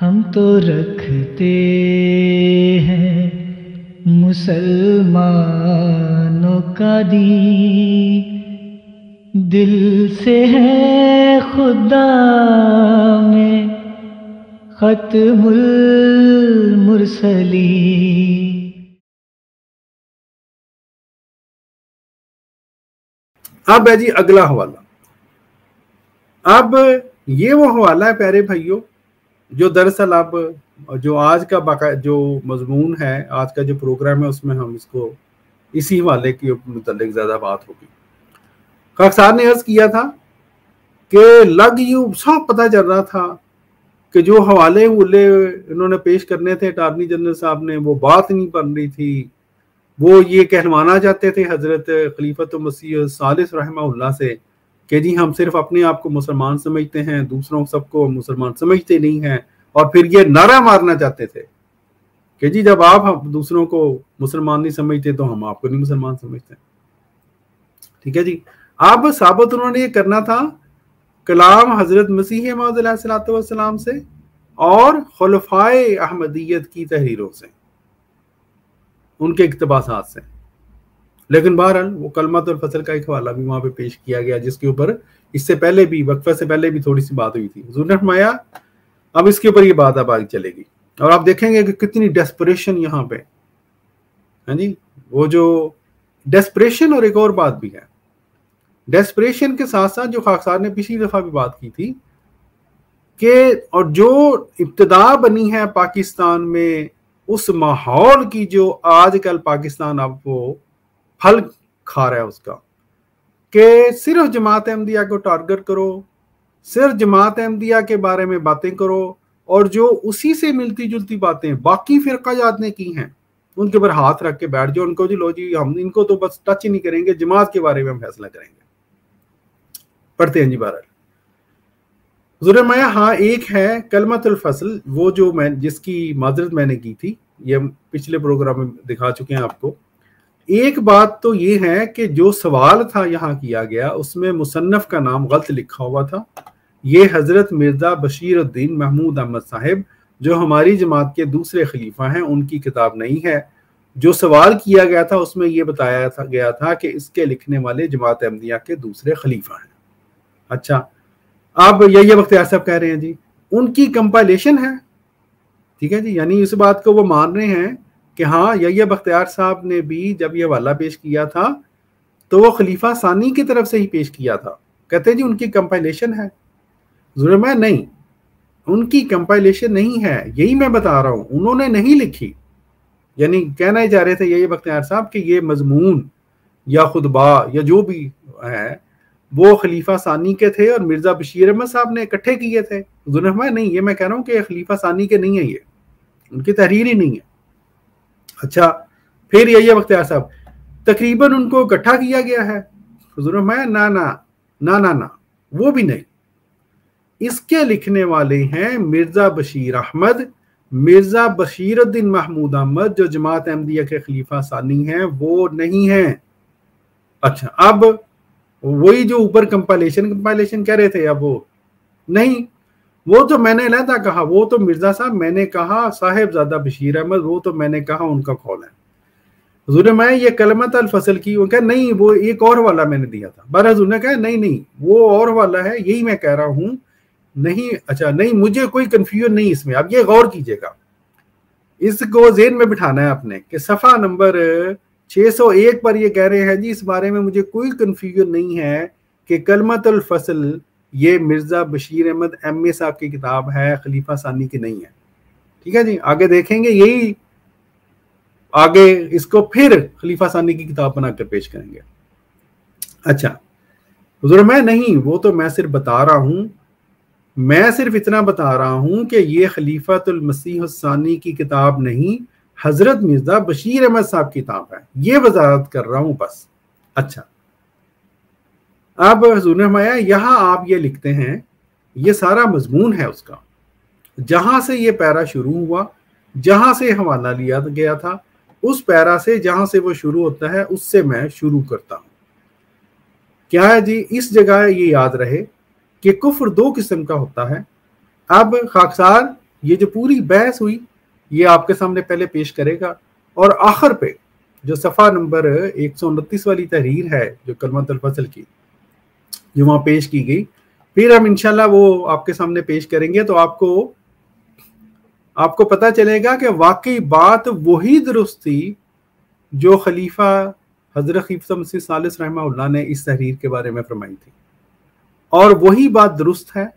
हम तो रखते हैं मुसलमानों का दी दिल से है खुदा में खत्मुल मुरसली अब है जी अगला हवाला। अब ये वो हवाला है प्यारे भाइयों जो दरअसल अब जो आज का बाका, जो मजमून है, आज का जो प्रोग्राम है, उसमें हम इसको इसी हवाले के मुतलिक ज़्यादा बात होगी। खाकसार ने अर्ज़ किया था कि लग यू, सब पता चल रहा था कि जो हवाले वले इन्होंने पेश करने थे अटारनी जनरल साहब ने, वो बात नहीं बन रही थी। वो ये कहलवाना चाहते थे हज़रत खलीफत मसीह सालिस रहमा से कि जी हम सिर्फ़ अपने आप को मुसलमान समझते हैं, दूसरों सबको मुसलमान समझते नहीं हैं, और फिर ये नारा मारना चाहते थे। कि जी जब आप दूसरों को मुसलमान नहीं समझते तो हम आपको नहीं मुसलमान समझते। ठीक है जी? अब साबित उन्होंने ये करना था, कलाम हज़रत मसीह सलाम से और खलफाए अहमदियत की तहरीरों से, उनके इकतबासात से। लेकिन बहरहाल, वो कलमत और फ़सल का एक हवाला भी वहाँ पे पेश किया गया, जिसके ऊपर इससे पहले भी, वक्फे से पहले भी थोड़ी सी बात हुई थी। फरमाया, अब इसके ऊपर ये बात अब आगे चलेगी। और आप देखेंगे कि कितनी डेस्परेशन यहाँ पे। है जी, वो जो डेस्परेशन और एक और बात भी है। डेस्परेशन के साथ साथ जो खाकसार ने पिछली दफ़ा भी बात की थी, कि और जो इब्तदा बनी है पाकिस्तान में, उस माहौल की जो आजकल पाकिस्तान वो फल खा रहा है उसका, कि सिर्फ़ जमात अहमदिया को टारगेट करो, सिर्फ़ जमात अहमदिया के बारे में बातें करो, और जो उसी से मिलती जुलती बातें, बाकी फिरकाजात ने की हैं, उनके ऊपर हाथ रख के बैठ जाओ, उनको जी लो जी, हम इनको तो बस टच ही नहीं करेंगे, जमात के बारे में हम फैसला करेंगे। पढ़ते हैं जी बारह। जुरमाया हाँ एक है कलमतुल फ़सल, वो जो मैं, जिसकी माजरत मैंने की थी, ये पिछले प्रोग्राम में दिखा चुके हैं आपको। एक बात तो ये है कि जो सवाल था यहाँ किया गया, उसमें मुसन्फ का नाम गलत लिखा हुआ था। ये हज़रत मिर्ज़ा बशीर उद्दीन महमूद अहमद साहिब, जो हमारी जमात के दूसरे खलीफा हैं, उनकी किताब नहीं है। जो सवाल किया गया था, उसमें यह बताया था, गया था कि इसके लिखने वाले जमात अहमदिया के दूसरे खलीफा हैं। अच्छा अब यही बख्तियार साहब कह रहे हैं जी। उनकी कंपाइलेशन है। ठीक है जी? यानी इस बात को वो मान रहे हैं कि हाँ यही बख्तियार साहब ने भी जब ये वाला पेश किया था तो वो खलीफा सानी की तरफ़ से ही पेश किया था। कहते जी, उनकी कंपाइलेशन है। जुर्म नहीं, उनकी कंपाइलेशन नहीं है। यही मैं बता रहा हूँ, उन्होंने नहीं लिखी। यानी कहना ही जा रहे थे यही बख्तियार साहब कि ये मजमून या खुतबा या जो भी है, वो खलीफा सानी के थे और मिर्ज़ा बशीर अहमद साहब ने इकट्ठे किए थे। जुनहमा नहीं, ये मैं कह रहा हूँ कि खलीफा सानी के नहीं है ये। उनकी तहरीर ही नहीं है। अच्छा फिर यही बख्तियार साहब। तकरीबन उनको इकट्ठा किया गया है। ना ना ना ना ना वो भी नहीं। इसके लिखने वाले हैं मिर्ज़ा बशीर अहमद, मिर्ज़ा बशीरुद्दीन महमूद अहमद, जो जमात अहमदिया के खलीफा सानी हैं, वो नहीं है। अच्छा अब वही जो ऊपर कंपाइलेशन कंपाइलेशन कह रहे थे, अब वो नहीं। वो तो मैंने लहदा कहा, वो तो मिर्ज़ा साहब, मैंने कहा साहेब ज़्यादा बशीर अहमद, वो तो मैंने कहा उनका कौल है। हजूर मैं ये कलमत अल फ़सल की वो कह नहीं, वो एक और वाला मैंने दिया था। बार हजूर ने कहा, नहीं नहीं, वो और वाला है, यही मैं कह रहा हूँ, नहीं अच्छा नहीं, मुझे कोई कंफ्यूजन नहीं इसमें। आप ये गौर कीजिएगा। इसको जेन में बिठाना है आपने कि सफ़ा नंबर 601 पर ये कह रहे हैं, जी, इस बारे में मुझे कोई कंफ्यूजन नहीं है कि कलमत अल फ़सल ये मिर्ज़ा बशीर अहमद एम ए साहब की किताब है, खलीफा सानी की नहीं है। ठीक है जी? आगे देखेंगे, यही आगे इसको फिर खलीफा सानी की किताब बनाकर पेश करेंगे। अच्छा हजूर, मैं नहीं, वो तो मैं सिर्फ़ बता रहा हूँ, मैं सिर्फ़ इतना बता रहा हूँ कि ये खलीफातुल मसीह सानी की किताब नहीं, हज़रत मिर्ज़ा बशीर अहमद साहब की किताब है। ये वजारत कर रहा हूँ बस। अच्छा अब हजूर हमाया यहाँ आप ये लिखते हैं, ये सारा मजमून है उसका। जहाँ से ये पैरा शुरू हुआ, जहाँ से हवाला लिया गया था, उस पैरा से जहाँ से वो शुरू होता है, उससे मैं शुरू करता हूँ। क्या है जी, इस जगह ये याद रहे कि कुफ्र दो किस्म का होता है। अब खाकसार, ये जो पूरी बहस हुई, ये आपके सामने पहले पेश करेगा। और आखिर पे जो सफ़ा नंबर एक सौ उनतीस वाली तहरीर है, जो कलमत फ़सल की जो वहाँ पेश की गई। फिर हम इनशाला वो आपके सामने पेश करेंगे तो आपको आपको पता चलेगा कि वाकई बात वही दुरुस्त थी जो खलीफा हज़रत खीफा मसीह रहमा ने इस तहरीर के बारे में फरमाई थी। और वही बात दुरुस्त है,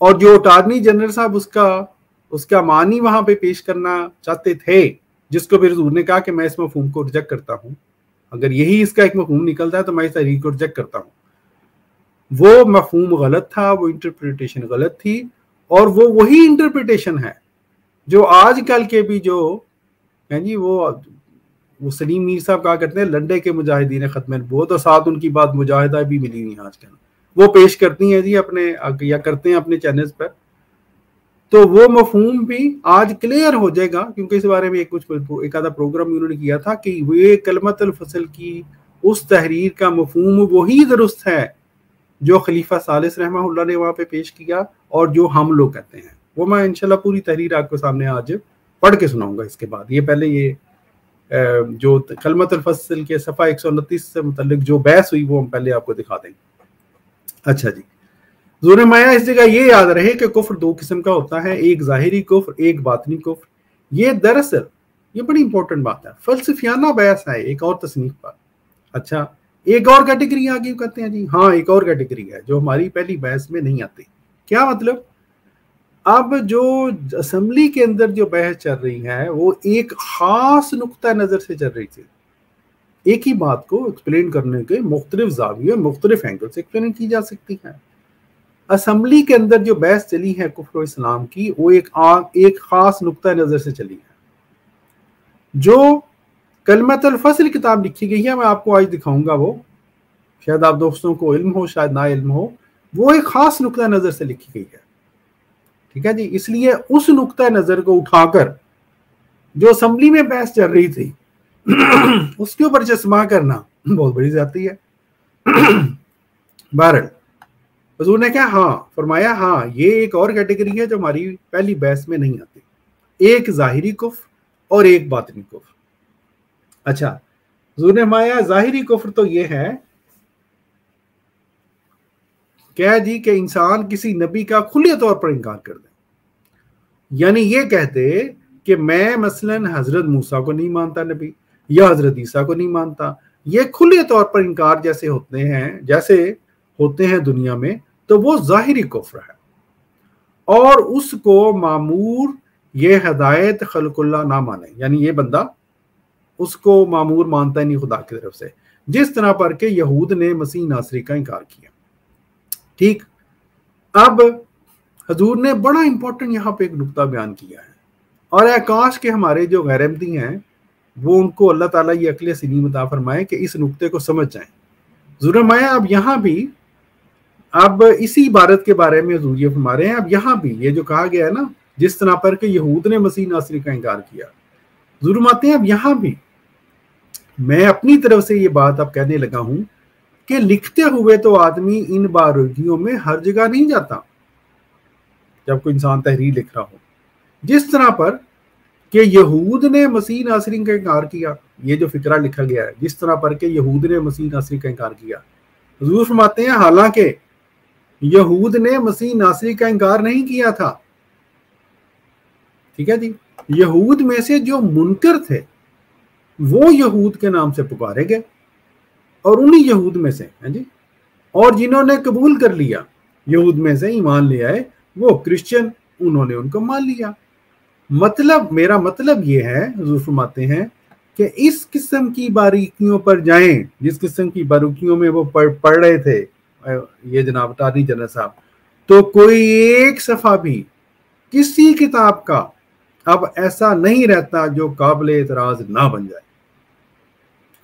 और जो अटारनी जनरल साहब उसका उसका मानी वहाँ पे पेश करना चाहते थे, जिसको फिर हजूर ने कहा कि मैं इस मफहूम को रिजेक्ट करता हूँ। अगर यही इसका एक मफहूम निकलता है तो मैं इस तहरीर को रिजेक्ट करता हूँ। वो मफहूम गलत था, वो इंटरप्रिटेशन गलत थी और वो वही इंटरप्रिटेशन है जो आजकल के भी जो, है जी, वो वो सलीम मीर साहब कहा करते हैं लंडे के मुजाहिदीन खत्म बहुत और साथ उनकी बात मुजाहिदा भी मिली नहीं आजकल। वो पेश करती हैं जी अपने, या करते हैं अपने चैनल पर। तो वो मफहूम भी आज क्लियर हो जाएगा, क्योंकि इस बारे में एक कुछ एक आधा प्रोग्राम उन्होंने किया था कि वे कलमत फ़सल की उस तहरीर का मफहूम वही दुरुस्त है जो खलीफा सालिस रहमा ने वहाँ पे पेश किया और जो हम लोग कहते हैं, वो मैं इनशाला पूरी तहरीर आपको सामने आज पढ़ के सुनाऊँगा इसके बाद। ये पहले ये जो कलमत फ़सल के सफ़ा एक सौ उनतीस से मुतल जो बहस हुई, वो हम पहले आपको दिखा देंगे अच्छा जी। ज़ोर माया, इस जगह ये याद रहे कि कुफ्र दो किस्म का होता है, एक जाहिरी कुफ्र, एक बातनी कुफ्र। ये दरअसल, ये बड़ी इंपॉर्टेंट बात है, फलसफियाना बहस है, एक और तसनीफ पर। अच्छा एक और कैटेगरी आगे कहते हैं जी। हाँ एक और कैटेगरी है जो हमारी पहली बहस में नहीं आती। क्या मतलब? अब जो असम्बली के अंदर जो बहस चल रही है वो एक खास नुकता नज़र से चल रही थी। एक ही बात को एक्सप्लेन करने के मुख्तलिफ़ जाविये मुख्तलिफ़ एंगल से एक्सप्लेन की जा सकती है। असम्बली के अंदर जो बहस चली है कुफर इस्लाम की वो एक आ, एक खास नुकता नज़र से चली है। जो कलमत फ़सल किताब लिखी गई है, मैं आपको आज दिखाऊँगा वो। शायद आप दोस्तों को इल्म हो, शायद ना इल्म हो। वो एक खास नुकता नज़र से लिखी गई है। ठीक है जी? इसलिए उस नुकता नज़र को उठाकर, जो असम्बली में बहस चल रही थी, उसके ऊपर चश्मा करना बहुत बड़ी जाती है बहरल हजूर ने कहा हाँ फरमाया हाँ ये एक और कैटेगरी है जो हमारी पहली बहस में नहीं आती। एक जाहिरी कुफ और एक बातनी कुफ। अच्छा हजूर ने फरमाया जाहिरी कुफ्र तो ये है, कह दी कि इंसान किसी नबी का खुले तौर पर इनकार कर दे। यानी ये कहते कि मैं मसलन हज़रत मूसा को नहीं मानता नबी, या हज़रत ईसा को नहीं मानता। ये खुले तौर पर इनकार जैसे होते हैं, जैसे होते हैं दुनिया में तो वो जाहिरी कुफ्र है। और उसको मामूर ये हदायत खलकुल्ला ना माने। यानी ये बंदा उसको मामूर मानता ही नहीं खुदा की तरफ़ से। जिस तरह पर के यहूद ने मसीह नासरी का इनकार किया। ठीक? अब हजूर ने बड़ा इंपॉर्टेंट यहाँ पे एक नुकता बयान किया है। और आकाश के हमारे जो गैरमदी हैं, वो उनको अल्लाह ताला ये अकल सीनी मता फरमाए कि इस नुक्ते को समझ जाए। जुरमाया अब यहाँ भी, अब इसी इबारत के बारे में हजूर ये फरमा रहे हैं। अब यहाँ भी ये जो कहा गया है ना, जिस तरह पर के यहूद ने मसीह नासरी का इनकार किया जुर्माते हैं अब यहाँ भी। मैं अपनी तरफ़ से ये बात अब कहने लगा हूँ कि लिखते हुए तो आदमी इन बारूदियों में हर जगह नहीं जाता, जब कोई इंसान तहरीर लिख रहा हो। जिस तरह पर कि यहूद ने मसीह नासरी का इनकार किया, ये जो फिक्रा लिखा गया है, जिस तरह पर के यहूद ने मसीह नासरी का इनकार किया। हजूर फरमाते हैं, हालाँकि यहूद ने मसीह नासरी का इनकार नहीं किया था। ठीक है जी? यहूद में से जो मुनकर थे, वो यहूद के नाम से पुकारे गए और उन्हीं यहूद में से, है जी, और जिन्होंने कबूल कर लिया, यहूद में से ईमान ले आए, वो क्रिश्चियन, उन्होंने उनको मान लिया। मतलब मेरा मतलब ये है फरमाते हैं, कि इस किस्म की बारीकियों पर जाएँ, जिस किस्म की बारीकियों में वो पढ़ पढ़ रहे थे ये जनाब टारी जनरल साहब तो कोई एक सफ़ा भी किसी किताब का अब ऐसा नहीं रहता जो काबिल एतराज़ ना बन जाए।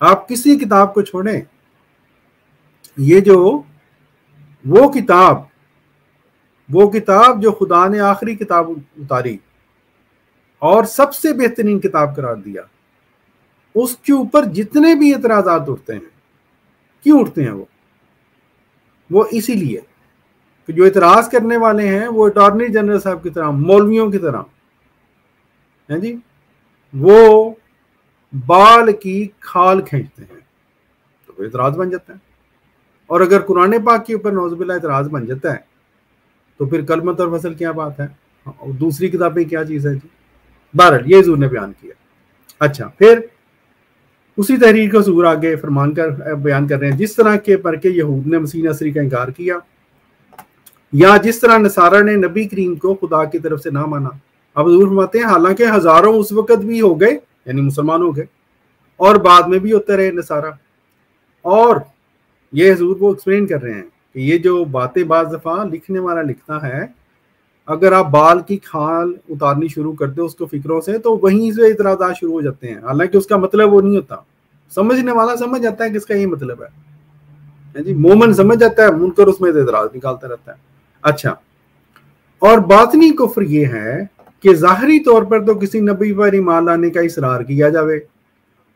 आप किसी किताब को छोड़ें। ये जो, वो किताब वो किताब जो खुदा ने आखिरी किताब उतारी और सबसे बेहतरीन किताब करार दिया, उसके ऊपर जितने भी एतराजात उठते हैं, क्यों उठते हैं वो? वो इसीलिए कि जो इतराज करने वाले हैं, वो अटॉर्नी जनरल साहब की तरह, मौलवियों की तरह है जी? वो बाल की खाल खींचते हैं। तो वो इतराज बन जाता है। और अगर कुरान पाक के ऊपर नौजबिल्ला इतराज बन जाता है तो फिर कलमत और फ़सल क्या बात है? और दूसरी किताबें क्या चीज़ है जी? बहरल ये जूर ने बयान किया। अच्छा फिर उसी तहरीर का जूर आगे फरमान कर बयान कर रहे हैं। जिस तरह के पर के यहूद ने मसीह नसरी का इनकार किया, या जिस तरह नसारा ने नबी करीम को खुदा की तरफ़ से ना माना अब फरमाते हैं, हालाँकि हज़ारों उस वक्त भी हो गए, यानी मुसलमान हो गए, और बाद में भी होते रहे नसारा। और ये हजूर वो एक्सप्लेन कर रहे हैं कि ये जो बातें बाज दफ़ा लिखने वाला लिखता है, अगर आप बाल की खाल उतारनी शुरू करते हो उसको फिक्रों से तो वहीं से इतराजा शुरू हो जाते हैं। हालाँकि उसका मतलब वो नहीं होता। समझने वाला समझ जाता है किसका ये मतलब है जी, मोमन समझ जाता है, मुनकर उसमें इतराज निकालता रहता है। अच्छा और बातनी कुफर ये है कि जाहरी तौर पर तो किसी नबी पर ईमान लाने का इसरार किया जाए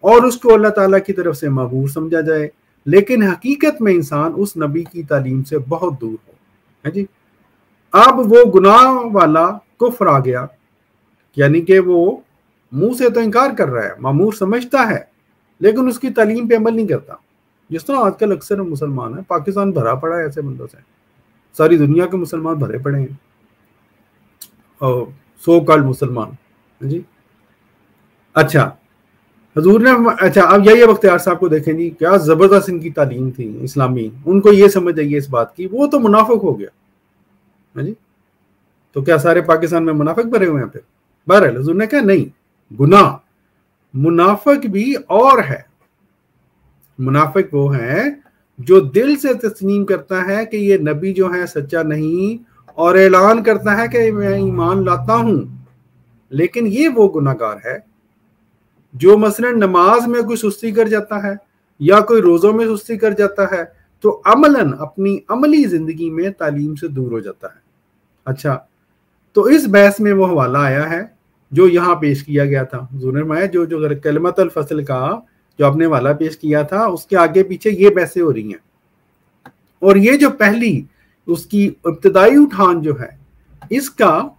और उसको अल्लाह ताला की तरफ़ से मबूर समझा जाए। लेकिन हकीकत में इंसान उस नबी की तालीम से बहुत दूर हो। है जी? अब वो गुनाह वाला कुफर आ गया। यानी कि वो मुँह से तो इनकार कर रहा है, मामूर समझता है, लेकिन उसकी तालीम पे अमल नहीं करता। जिस तरह आजकल अक्सर मुसलमान है, पाकिस्तान भरा पड़ा है ऐसे बंदों से। सारी दुनिया के मुसलमान भरे पड़े हैं। और सो कॉल्ड मुसलमान। जी? अच्छा हजूर ने अच्छा अब यही बख्तियार साहब को देखें जी, क्या ज़बरदस्त इनकी तालीम थी, इस्लामी। उनको ये समझ आई इस बात की, वो तो मुनाफिक हो गया। जी? तो क्या सारे पाकिस्तान में मुनाफिक भरे हुए हैं फिर? बहरहाल, हजूर ने कहा, नहीं गुना मुनाफिक भी और है। मुनाफिक वो है जो दिल से तस्लीम करता है कि ये नबी जो है, सच्चा नहीं और ऐलान करता है कि मैं ईमान लाता हूँ। लेकिन ये वो गुनागार है जो मसलन नमाज़ में कोई सुस्ती कर जाता है या कोई रोज़ों में सुस्ती कर जाता है तो अमलन अपनी अमली ज़िंदगी में तालीम से दूर हो जाता है। अच्छा तो इस बहस में वो हवाला आया है जो यहाँ पेश किया गया था। जुनरमाया जो जो कलमत फ़सल का जो आपने वाला पेश किया था, उसके आगे पीछे ये बहसें हो रही हैं। और ये जो पहली उसकी इब्तदाई उठान जो है, इसका,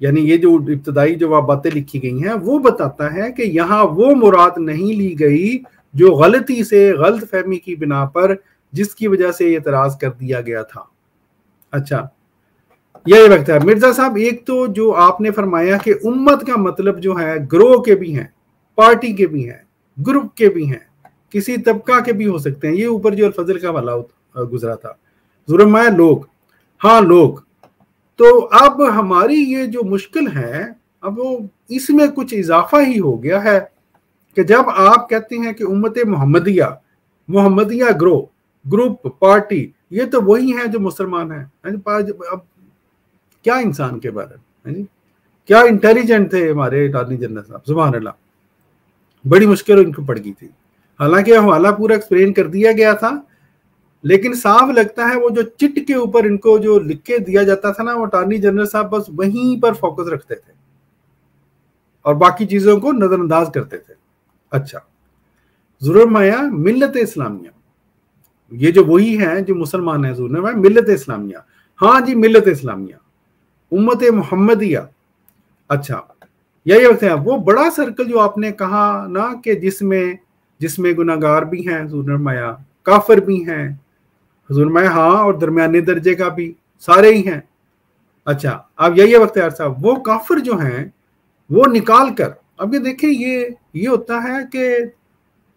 यानी ये जो इब्तदाई जो बातें लिखी गई हैं, वो बताता है कि यहाँ वो मुराद नहीं ली गई जो गलती से गलत फहमी की बिना पर जिसकी वजह से एतराज़ कर दिया गया था। अच्छा यही वक्त है। मिर्ज़ा साहब, एक तो जो आपने फरमाया कि उम्मत का मतलब जो है, ग्रोह के भी हैं, पार्टी के भी हैं, ग्रुप के भी हैं, किसी तबका के भी हो सकते हैं। ये ऊपर जो अलफजल का वाला गुजरा था। जुरमाया लोग हाँ लोग। तो अब हमारी ये जो मुश्किल है, अब वो इसमें कुछ इजाफा ही हो गया है कि जब आप कहते हैं कि उम्मत मोहम्मदिया मोहम्मदिया ग्रो, ग्रुप, पार्टी, ये तो वही है जो मुसलमान है। अब क्या इंसान के बारे में? क्या इंटेलिजेंट थे हमारे अटॉर्नी जनरल साहब? सुबह अल्लाह बड़ी मुश्किल इनको पड़ गई थी। हालाँकि हवाला पूरा एक्सप्लेन कर दिया गया था लेकिन साफ़ लगता है वो जो चिट के ऊपर इनको जो लिख के दिया जाता था ना, वो अटॉर्नी जनरल साहब बस वहीं पर फोकस रखते थे। और बाकी चीज़ों को नजरअंदाज करते थे। अच्छा जुर्र माया मिलत इस्लामिया। ये जो वही है, जो मुसलमान है, जुर्र माया मिलत इस्लामिया। हाँ जी मिलत इस्लामिया। उम्मत मोहम्मदिया। अच्छा यही वक्त है। वो बड़ा सर्कल जो आपने कहा ना कि जिसमें जिसमें गुनागार भी हैं, जुर्र माया, काफर भी हैं हजूर, मैं हाँ और दरमियाने दर्जे का भी, सारे ही हैं। अच्छा अब यही वक्त यार साहब, वो काफिर जो हैं, वो निकाल कर, अब ये देखिए ये ये होता है कि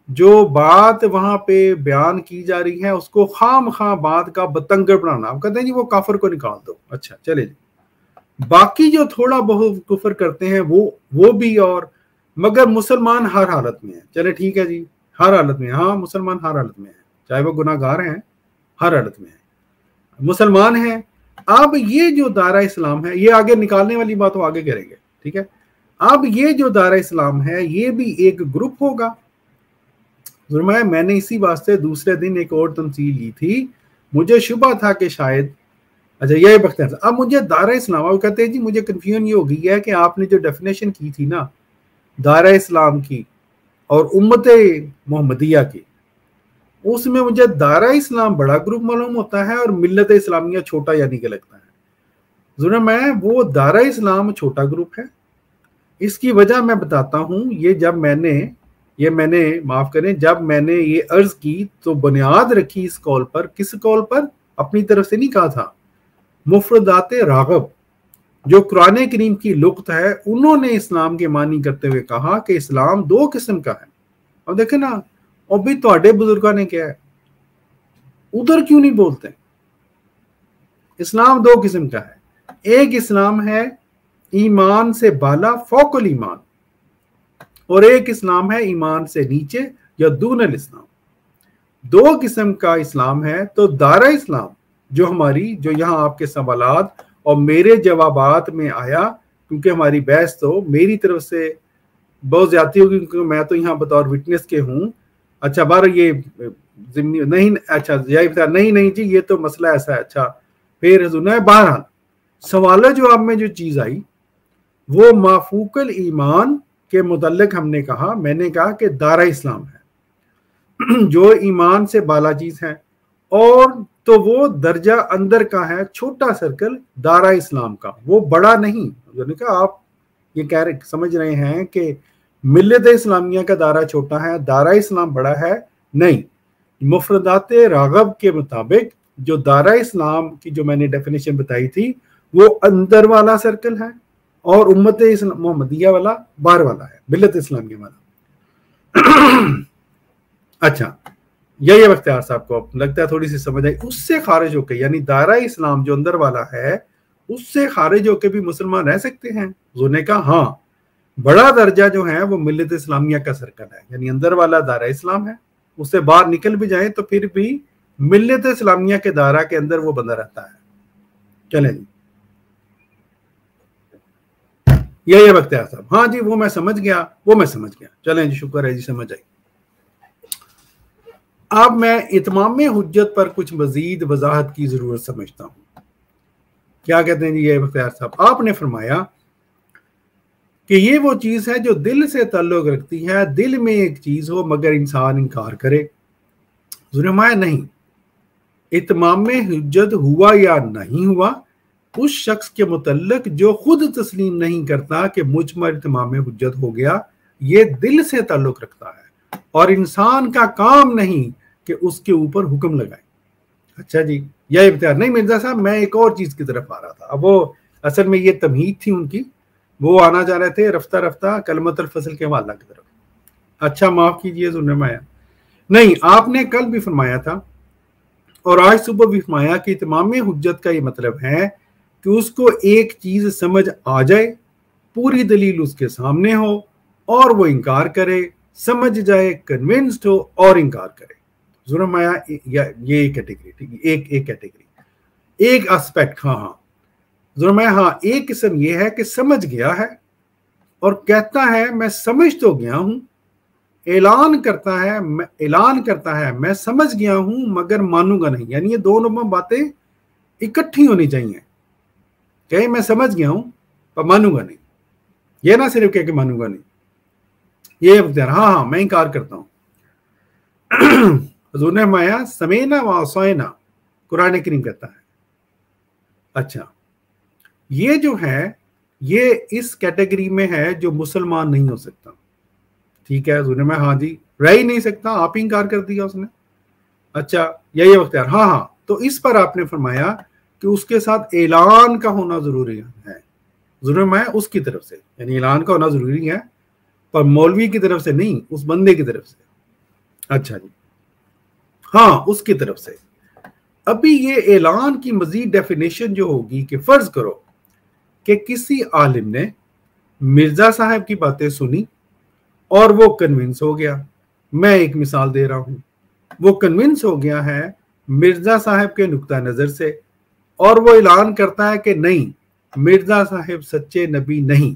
जो बात वहाँ पे बयान की जा रही है, उसको खाम खा बात का बतंगर बनाना। आप कहते हैं, जी, वो काफर को निकाल दो। अच्छा चले जी। बाकी जो थोड़ा बहुत कुफर करते हैं, वो वो भी और, मगर मुसलमान हर हालत में है। चले, ठीक है जी, हर हालत में हाँ। मुसलमान हर हालत में है। चाहे वो गुनागार हैं हर हालत में है। मुसलमान है, अब ये जो दायरा इस्लाम है, ये आगे निकालने वाली बात वो आगे करेंगे, ठीक है? अब ये जो दायरा इस्लाम है, ये भी एक ग्रुप होगा। जुर्माया मैंने इसी वास्ते दूसरे दिन एक और तमसील ली थी। मुझे शुभ था कि शायद अच्छा यही बख्त अब मुझे दायरा इस्लाम, अब कहते हैं, जी, मुझे कन्फ्यूज़न ये हो गई है कि आपने जो डेफिनेशन की थी ना दायरा इस्लाम की और उम्मत मोहम्मदिया की उसमें मुझे दारा इस्लाम बड़ा ग्रुप मालूम होता है और मिलत इस्लामिया छोटा यानी कि लगता है। जुना मैं, वो दारा इस्लाम छोटा ग्रुप है। इसकी वजह मैं बताता हूँ, ये जब मैंने, ये मैंने, माफ़ करें, जब मैंने ये अर्ज़ की तो बुनियाद रखी इस कॉल पर। किस कॉल पर? अपनी तरफ़ से नहीं कहा था। मुफरदात रागब, जो कुरान करीम की लुकत है, उन्होंने इस्लाम के मानी करते हुए कहा कि इस्लाम दो किस्म का है। और देखे ना और भी थोड़े बुज़ुर्गों ने क्या है। उधर क्यों नहीं बोलते? इस्लाम दो किस्म का है। एक इस्लाम है ईमान से बाला फोकल ईमान, और एक इस्लाम है ईमान से नीचे या दूनल इस्लाम। दो किस्म का इस्लाम है तो दारा इस्लाम, जो हमारी, जो यहाँ आपके सवाल और मेरे जवाबात में आया, क्योंकि हमारी बहस तो मेरी तरफ़ से बहुत ज़्यादा होगी, क्योंकि मैं तो यहाँ बतौर विटनेस के हूँ। अच्छा बार ये नहीं अच्छा बता, नहीं नहीं जी, ये तो मसला ऐसा है अच्छा फिर हजूर बहरहाल, सवाल जवाब में जो चीज़ आई, वो माफूकल ईमान के मुतलक हमने कहा, मैंने कहा कि दारा इस्लाम है, जो ईमान से बाला चीज़ है, और तो वो दर्जा अंदर का है, छोटा सर्कल दारा इस्लाम का, वो बड़ा नहीं कहा आप ये कह रहे, समझ रहे हैं कि मिलत इस्लामिया का दायरा छोटा है, दायरा इस्लाम बड़ा है, नहीं। मुफरदात रागब के मुताबिक जो दायरा इस्लाम की जो मैंने डेफिनेशन बताई थी, वो अंदर वाला सर्कल है और उम्मत मोहम्मदिया वाला, बाहर वाला है मिलत इस्लामिया वाला अच्छा यही है अख्तियार साहब को। लगता है थोड़ी सी समझ आई। उससे खारिज होकर यानी दायरा इस्लाम जो अंदर वाला है, उससे खारिज होकर भी मुसलमान रह सकते हैं? जोने का हाँ। बड़ा दर्जा जो है वो मिलत इस्लामिया का सर्कल है, यानी अंदर वाला दायरा इस्लाम है, उससे बाहर निकल भी जाए तो फिर भी मिलत इस्लामिया के दायरा के अंदर वो बंदा रहता है। चले जी। यही है बख्तियार साहब। हाँ जी, वो मैं समझ गया, वो मैं समझ गया। चले जी, शुक्र है जी, समझ आई। अब मैं इतमाम हजत पर कुछ मजीद वजाहत की ज़रूरत समझता हूँ। क्या कहते हैं जी, ये बख्तियार साहब। आपने फरमाया कि ये वो चीज़ है जो दिल से ताल्लुक रखती है, दिल में एक चीज़ हो, मगर इंसान इनकार करे। जुर्माया नहीं। इतमाम हजत हुआ या नहीं हुआ, उस शख्स के मुतलक जो खुद तस्लीम नहीं करता कि मुझ पर इतमाम हजत हो गया, ये दिल से ताल्लुक रखता है। और इंसान का काम नहीं कि उसके ऊपर हुक्म लगाए। अच्छा जी, यह इख्तियार नहीं, मिर्ज़ा साहब, मैं एक और चीज़ की तरफ़ आ रहा था। अब वो असल में ये तमहीद थी उनकी। वो आना जा रहे थे रफ्ता रफ्ता कलमत फ़सल के हवाला की तरफ़। अच्छा माफ़ कीजिए जुर्माया नहीं, आपने कल भी फरमाया था और आज सुबह भी फरमाया कि तमाम हजत का ये मतलब है कि उसको एक चीज़ समझ आ जाए, पूरी दलील उसके सामने हो और वो इनकार करे, समझ जाए कन्विंस्ड हो और इनकार करे। जुर्माया ये कैटेगरी ठीक एक एक कैटेगरी एक एस्पेक्ट हाँ हाँ। जुर्माया हाँ एक किस्म यह है कि समझ गया है और कहता है, मैं समझ तो गया हूँ, ऐलान करता है ऐलान करता है, मैं समझ गया हूँ, मगर मानूँगा नहीं। यानी ये दोनों बातें इकट्ठी होनी चाहिए। कहे, मैं समझ गया हूँ, पर मानूँगा नहीं। ये ना सिर्फ़ कह के मानूँगा नहीं। ये हाँ हाँ मैं इनकार करता हूँ। हजूर ने माया समेना वासैना कुरान करीम कहता है। अच्छा ये जो है, ये इस कैटेगरी में है जो मुसलमान नहीं हो सकता। ठीक है हजूर में हाँ जी, रह ही नहीं सकता, आप ही इनकार कर दिया उसने। अच्छा यही वक्त यार हाँ हाँ तो इस पर आपने फरमाया कि उसके साथ ऐलान का होना ज़रूरी है। ज़रूर मैं उसकी तरफ़ से, यानी ऐलान का होना ज़रूरी है, पर मौलवी की तरफ़ से नहीं, उस बंदे की तरफ़ से। अच्छा जी। हाँ उसकी तरफ़ से। अभी ये ऐलान की मजीद डेफिनेशन जो होगी कि फ़र्ज़ करो कि किसी आलिम ने मिर्ज़ा साहब की बातें सुनी और वो कन्विंस हो गया। मैं एक मिसाल दे रहा हूँ। वो कन्विंस हो गया है मिर्ज़ा साहब के नुकता नज़र से और वो ऐलान करता है कि नहीं, मिर्ज़ा साहब सच्चे नबी नहीं।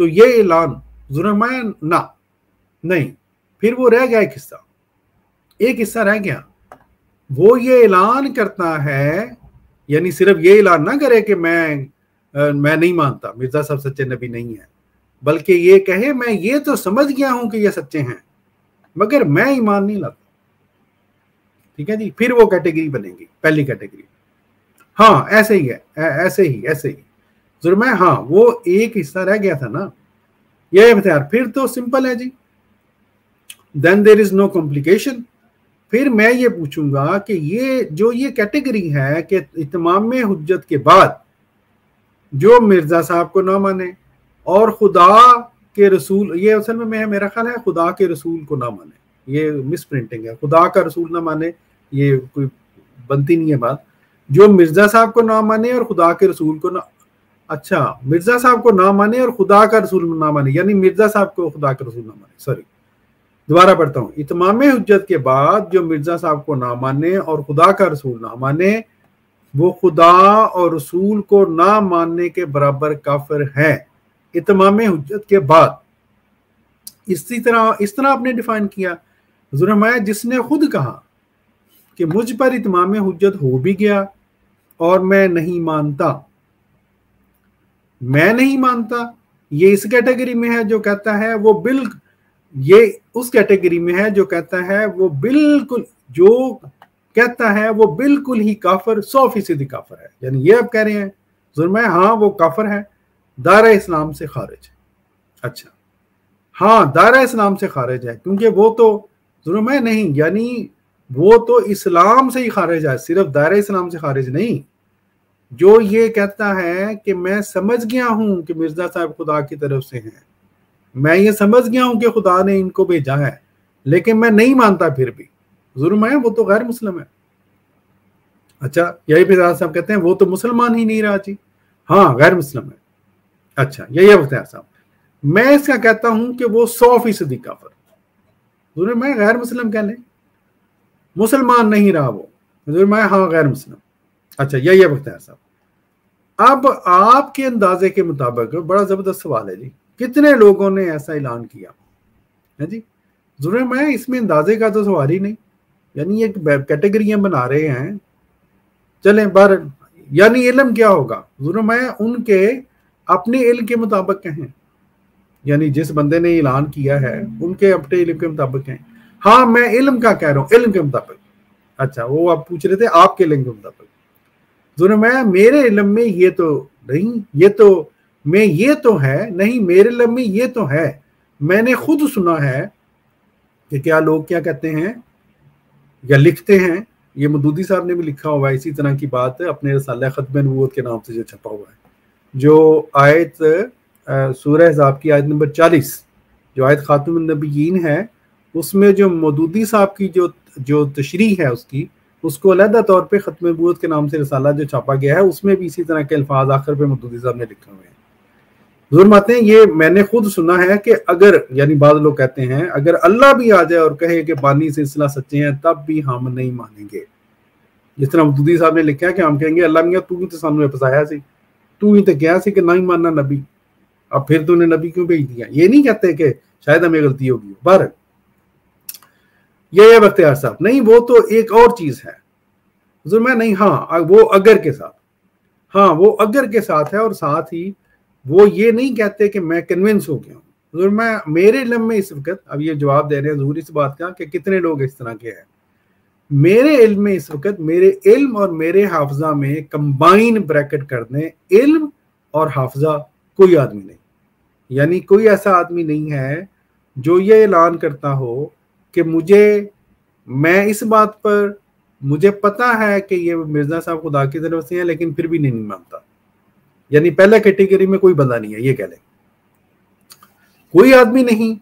तो ये ऐलान जुर्माया ना, नहीं, फिर वो रह गया एक हिस्सा। एक हिस्सा रह गया। वो ये ऐलान करता है, यानी सिर्फ़ ये ऐलान ना करे कि मैं मैं नहीं मानता, मिर्ज़ा साहब सच्चे नबी नहीं है। बल्कि ये कहे, मैं ये तो समझ गया हूँ कि ये सच्चे हैं, मगर मैं ईमान नहीं लाता। ठीक है जी? फिर वो कैटेगरी बनेगी, पहली कैटेगरी। हाँ ऐसे ही है ऐसे ही ऐसे ही। जुर्म हाँ वो एक हिस्सा रह गया था ना। ये बख्तियार फिर तो सिंपल है जी। Then there is no complication फिर मैं ये पूछूँगा कि ये, जो ये कैटेगरी है कि इतमाम हजत के बाद जो मिर्ज़ा साहब को ना माने और खुदा के रसूल, ये असल में मेरा ख्याल है खुदा के रसूल को ना माने। ये मिस प्रिंटिंग है। खुदा का रसूल ना माने, ये कोई बनती नहीं है बात। जो मिर्ज़ा साहब को ना माने और खुदा के रसूल को ना अच्छा मिर्ज़ा साहब को ना माने और खुदा का रसूल ना माने, यानी मिर्ज़ा साहब को खुदा का रसूल ना माने। सॉरी दोबारा पढ़ता हूँ। इतमाम हजत के बाद जो मिर्ज़ा साहब को ना माने और खुदा का रसूल ना माने वो खुदा और रसूल को ना मानने के बराबर काफिर है। इतमाम हजत के बाद। इसी तरह, इस तरह आपने डिफाइन किया। जुर्माया जिसने खुद कहा कि मुझ पर इतमाम हजत हो भी गया और मैं नहीं मानता। मैं नहीं मानता, ये इस कैटेगरी में है जो कहता है, वो बिल ये उस कैटेगरी में है जो कहता है, वो बिल्कुल, जो कहता है, वो बिल्कुल ही काफर, सौ फ़ीसदी काफर है। यानी ये आप कह रहे हैं, जुर्म है हाँ वो काफर है, दारा इस्लाम से खारिज है। अच्छा हाँ दारा इस्लाम से खारिज है, क्योंकि वो तो जुर्म है नहीं, यानी वो तो इस्लाम से ही खारिज है, सिर्फ़ दायरा इस्लाम से खारिज नहीं। जो ये कहता है कि मैं समझ गया हूँ कि मिर्ज़ा साहब खुदा की तरफ़ से हैं, मैं ये समझ गया हूँ कि खुदा ने इनको भेजा है, लेकिन मैं नहीं मानता फिर भी। जुर्म है वो तो गैर मुस्लिम है। अच्छा यही फिर साहब कहते हैं, वो तो मुसलमान ही नहीं रहा जी। हाँ गैर मुस्लिम है। अच्छा यही बख्तियार साहब। मैं इसका कहता हूँ कि वो सौ फ़ीसदी काफर। है गैर मुस्लिम कह लें। मुसलमान नहीं रहा वो। जुर्म है, गैर मुस्लिम। अच्छा यही बख्तियार साहब। अब आपके अंदाजे के मुताबिक बड़ा ज़बरदस्त सवाल है जी। कितने लोगों ने ऐसा ऐलान किया? है जी? जुर्म है इसमें अंदाजे का तो सवाल ही नहीं। यानी एक कैटेगरियाँ बना रहे हैं। चले बार यानी इलम क्या होगा? जुर्म उनके अपने इल्म के मुताबिक कहें यानी जिस बंदे ने ऐलान किया है, उनके अपने इल्म के मुताबिक हैं। हाँ मैं इल्म का कह रहा हूँ, इल्म के मुताबिक। अच्छा वो आप पूछ रहे थे आपके इल्म के मुताबिक। जुर्म मेरे इलम में ये तो नहीं, ये तो मैं, ये तो है, नहीं, मेरे इलम में ये तो है। मैंने खुद सुना है कि क्या लोग क्या कहते हैं? या लिखते हैं, ये मदूदी साहब ने भी लिखा हुआ है, इसी तरह की बात है, अपने रसाला ख़त्म नबूत के नाम से जो छपा हुआ है। जो आयत सूरह साहब की आयत नंबर चालीस, जो आयत ख़ातम नबीन है, उसमें जो मदूदी साहब की जो जो तशरी है उसकी, उसको अलहदा तौर पर ख़त्म नबूत के नाम से रसाला जो छापा गया है, उसमें भी इसी तरह के अल्फाज आखिर पे मदूदी साहब ने लिखे हुए हैं। जुर्म आते हैं, ये मैंने खुद सुना है कि अगर, यानी बाद लोग कहते हैं, अगर अल्लाह भी आ जाए और कहे कि बानी सिलसिला सच्चे हैं, तब भी हम नहीं मानेंगे। जिस तरह मदूदी साहब ने लिखा है कि हम कहेंगे, अल्लाह मियाँ, तू भी तो सामने फसाया सी, तू ही तो सी कि नहीं मानना नबी। अब फिर तूने नबी क्यों भेज दिया? ये नहीं कहते कि शायद हमें गलती होगी। पर ये है बख्तियार साहब, नहीं, वो तो एक और चीज़ है। जुर्म नहीं हाँ वो अगर के साथ। हाँ वो अगर के साथ है और साथ ही वो ये नहीं कहते कि मैं कन्विंस हो गया हूँ मैं, मेरे इलम में इस वक्त, अब ये जवाब दे रहे हैं ज़रूर इस बात का कि कितने लोग इस तरह के हैं। मेरे इल्म में इस वक्त, मेरे इल्म और मेरे हाफजा में कंबाइन ब्रैकेट कर दें इल्म और हाफजा कोई आदमी नहीं। यानी कोई ऐसा आदमी नहीं है जो ये ऐलान करता हो कि मुझे, मैं इस बात पर, मुझे पता है कि ये मिर्ज़ा साहब खुदा की तरफ़ से है, लेकिन फिर भी नहीं मानता। यानी पहला कैटेगरी में कोई बंदा नहीं है, ये कह लें। कोई आदमी नहीं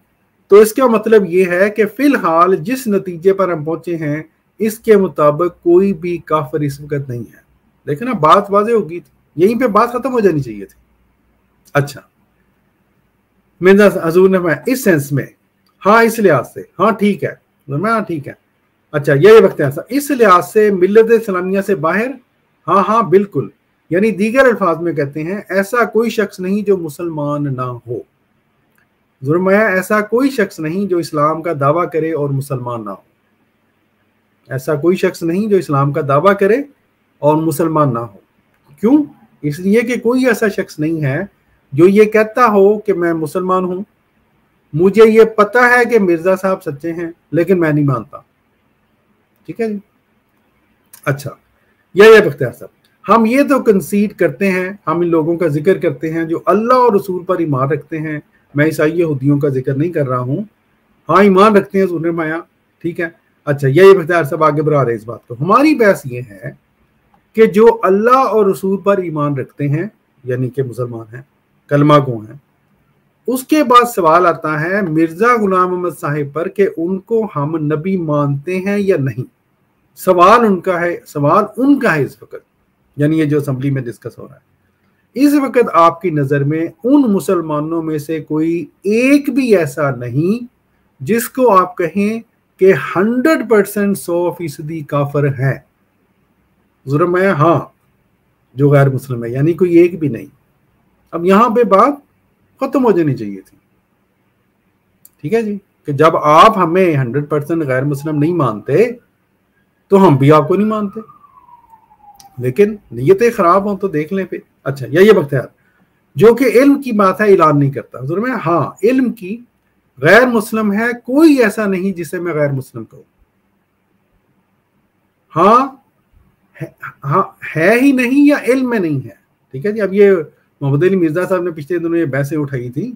तो इसका मतलब ये है कि फ़िलहाल जिस नतीजे पर हम पहुँचे हैं, इसके मुताबिक कोई भी काफर इस वक्त नहीं है। लेकिन ना बात वाजे होगी, यहीं पे बात खत्म हो जानी चाहिए थी। अच्छा मिर्ज़ा हजूर ने मैं इस सेंस में हाँ इस लिहाज से हाँ ठीक है। मैं हाँ ठीक है। अच्छा यही वक्त है इस लिहाज से मिलत इस्लामिया से बाहर हाँ हाँ बिल्कुल। यानी दीगर अल्फाज में कहते हैं, ऐसा कोई शख्स नहीं जो मुसलमान ना हो। जुर्माया, ऐसा कोई शख्स नहीं जो इस्लाम का दावा करे और मुसलमान ना हो। ऐसा कोई शख्स नहीं जो इस्लाम का दावा करे और मुसलमान ना हो। क्यों? इसलिए कि कोई ऐसा शख्स नहीं है जो ये कहता हो कि मैं मुसलमान हूँ। मुझे ये पता है कि मिर्ज़ा साहब सच्चे हैं, लेकिन मैं नहीं मानता। ठीक है जी? अच्छा यह बख्तियार साहब। हम ये तो कंसीड करते हैं, हम इन लोगों का ज़िक्र करते हैं जो अल्लाह और रसूल पर ईमान रखते हैं। मैं ईसाई यहूदियों का ज़िक्र नहीं कर रहा हूँ। हाँ ईमान रखते हैं हजूर माया ठीक है? अच्छा यही बख्तियार सब आगे बढ़ा रहे हैं इस बात को। हमारी बहस ये है कि जो अल्लाह और रसूल पर ईमान रखते हैं, यानी कि मुसलमान हैं, कलमा को हैं, उसके बाद सवाल आता है मिर्ज़ा गुलाम अहमद साहिब पर कि उनको हम नबी मानते हैं या नहीं? सवाल उनका है, सवाल उनका है इस वक्त। यानी ये जो असम्बली में डिस्कस हो रहा है। इस वक्त आपकी नज़र में उन मुसलमानों में से कोई एक भी ऐसा नहीं जिसको आप कहें कि हंड्रेड परसेंट सौ फ़ीसदी काफर है। जुर्म है हाँ जो गैर मुस्लिम है, यानी कोई एक भी नहीं। अब यहाँ पे बात खत्म हो जानी चाहिए थी। ठीक है जी? कि जब आप हमें हंड्रेड परसेंट गैर मुस्लिम नहीं मानते तो हम भी आपको नहीं मानते। लेकिन नीयतें खराब हो तो देख लें फिर। अच्छा यही बख्तियार जो कि इल्म की बात है ऐलान नहीं करता। हजूर में हाँ इल्म की गैर मुस्लिम है कोई ऐसा नहीं जिसे मैं गैर मुस्लिम कहूँ। हाँ है, हाँ है ही नहीं या इल्म में नहीं है। ठीक है जी अब ये मोहम्मद अली मिर्ज़ा साहब ने पिछले दिनों ये बहसें उठाई थी।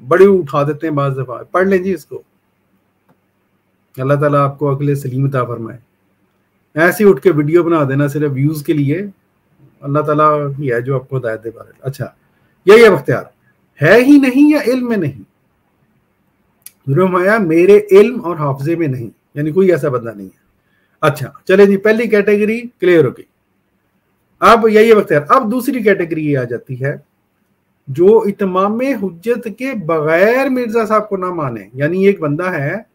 बड़ी उठा देते हैं बाज दफ़ा पढ़ लें जी इसको। अल्लाह ताला आपको अगले सलीमता फरमाए। ऐसे उठ के वीडियो बना देना सिर्फ़ व्यूज़ के लिए। अल्लाह ताला ही है जो आपको हदायत दे रहे अच्छा यही है बख्तियार। है ही नहीं या इल्म में नहीं? रुमाया मेरे इल्म और हाफजे में नहीं, यानी कोई ऐसा बंदा नहीं है। अच्छा चले जी, पहली कैटेगरी क्लियर हो गई। अब यही बख्तियार। अब दूसरी कैटेगरी आ जाती है, जो इतमाम हुज्जत के बगैर मिर्ज़ा साहब को ना माने। यानी एक बंदा है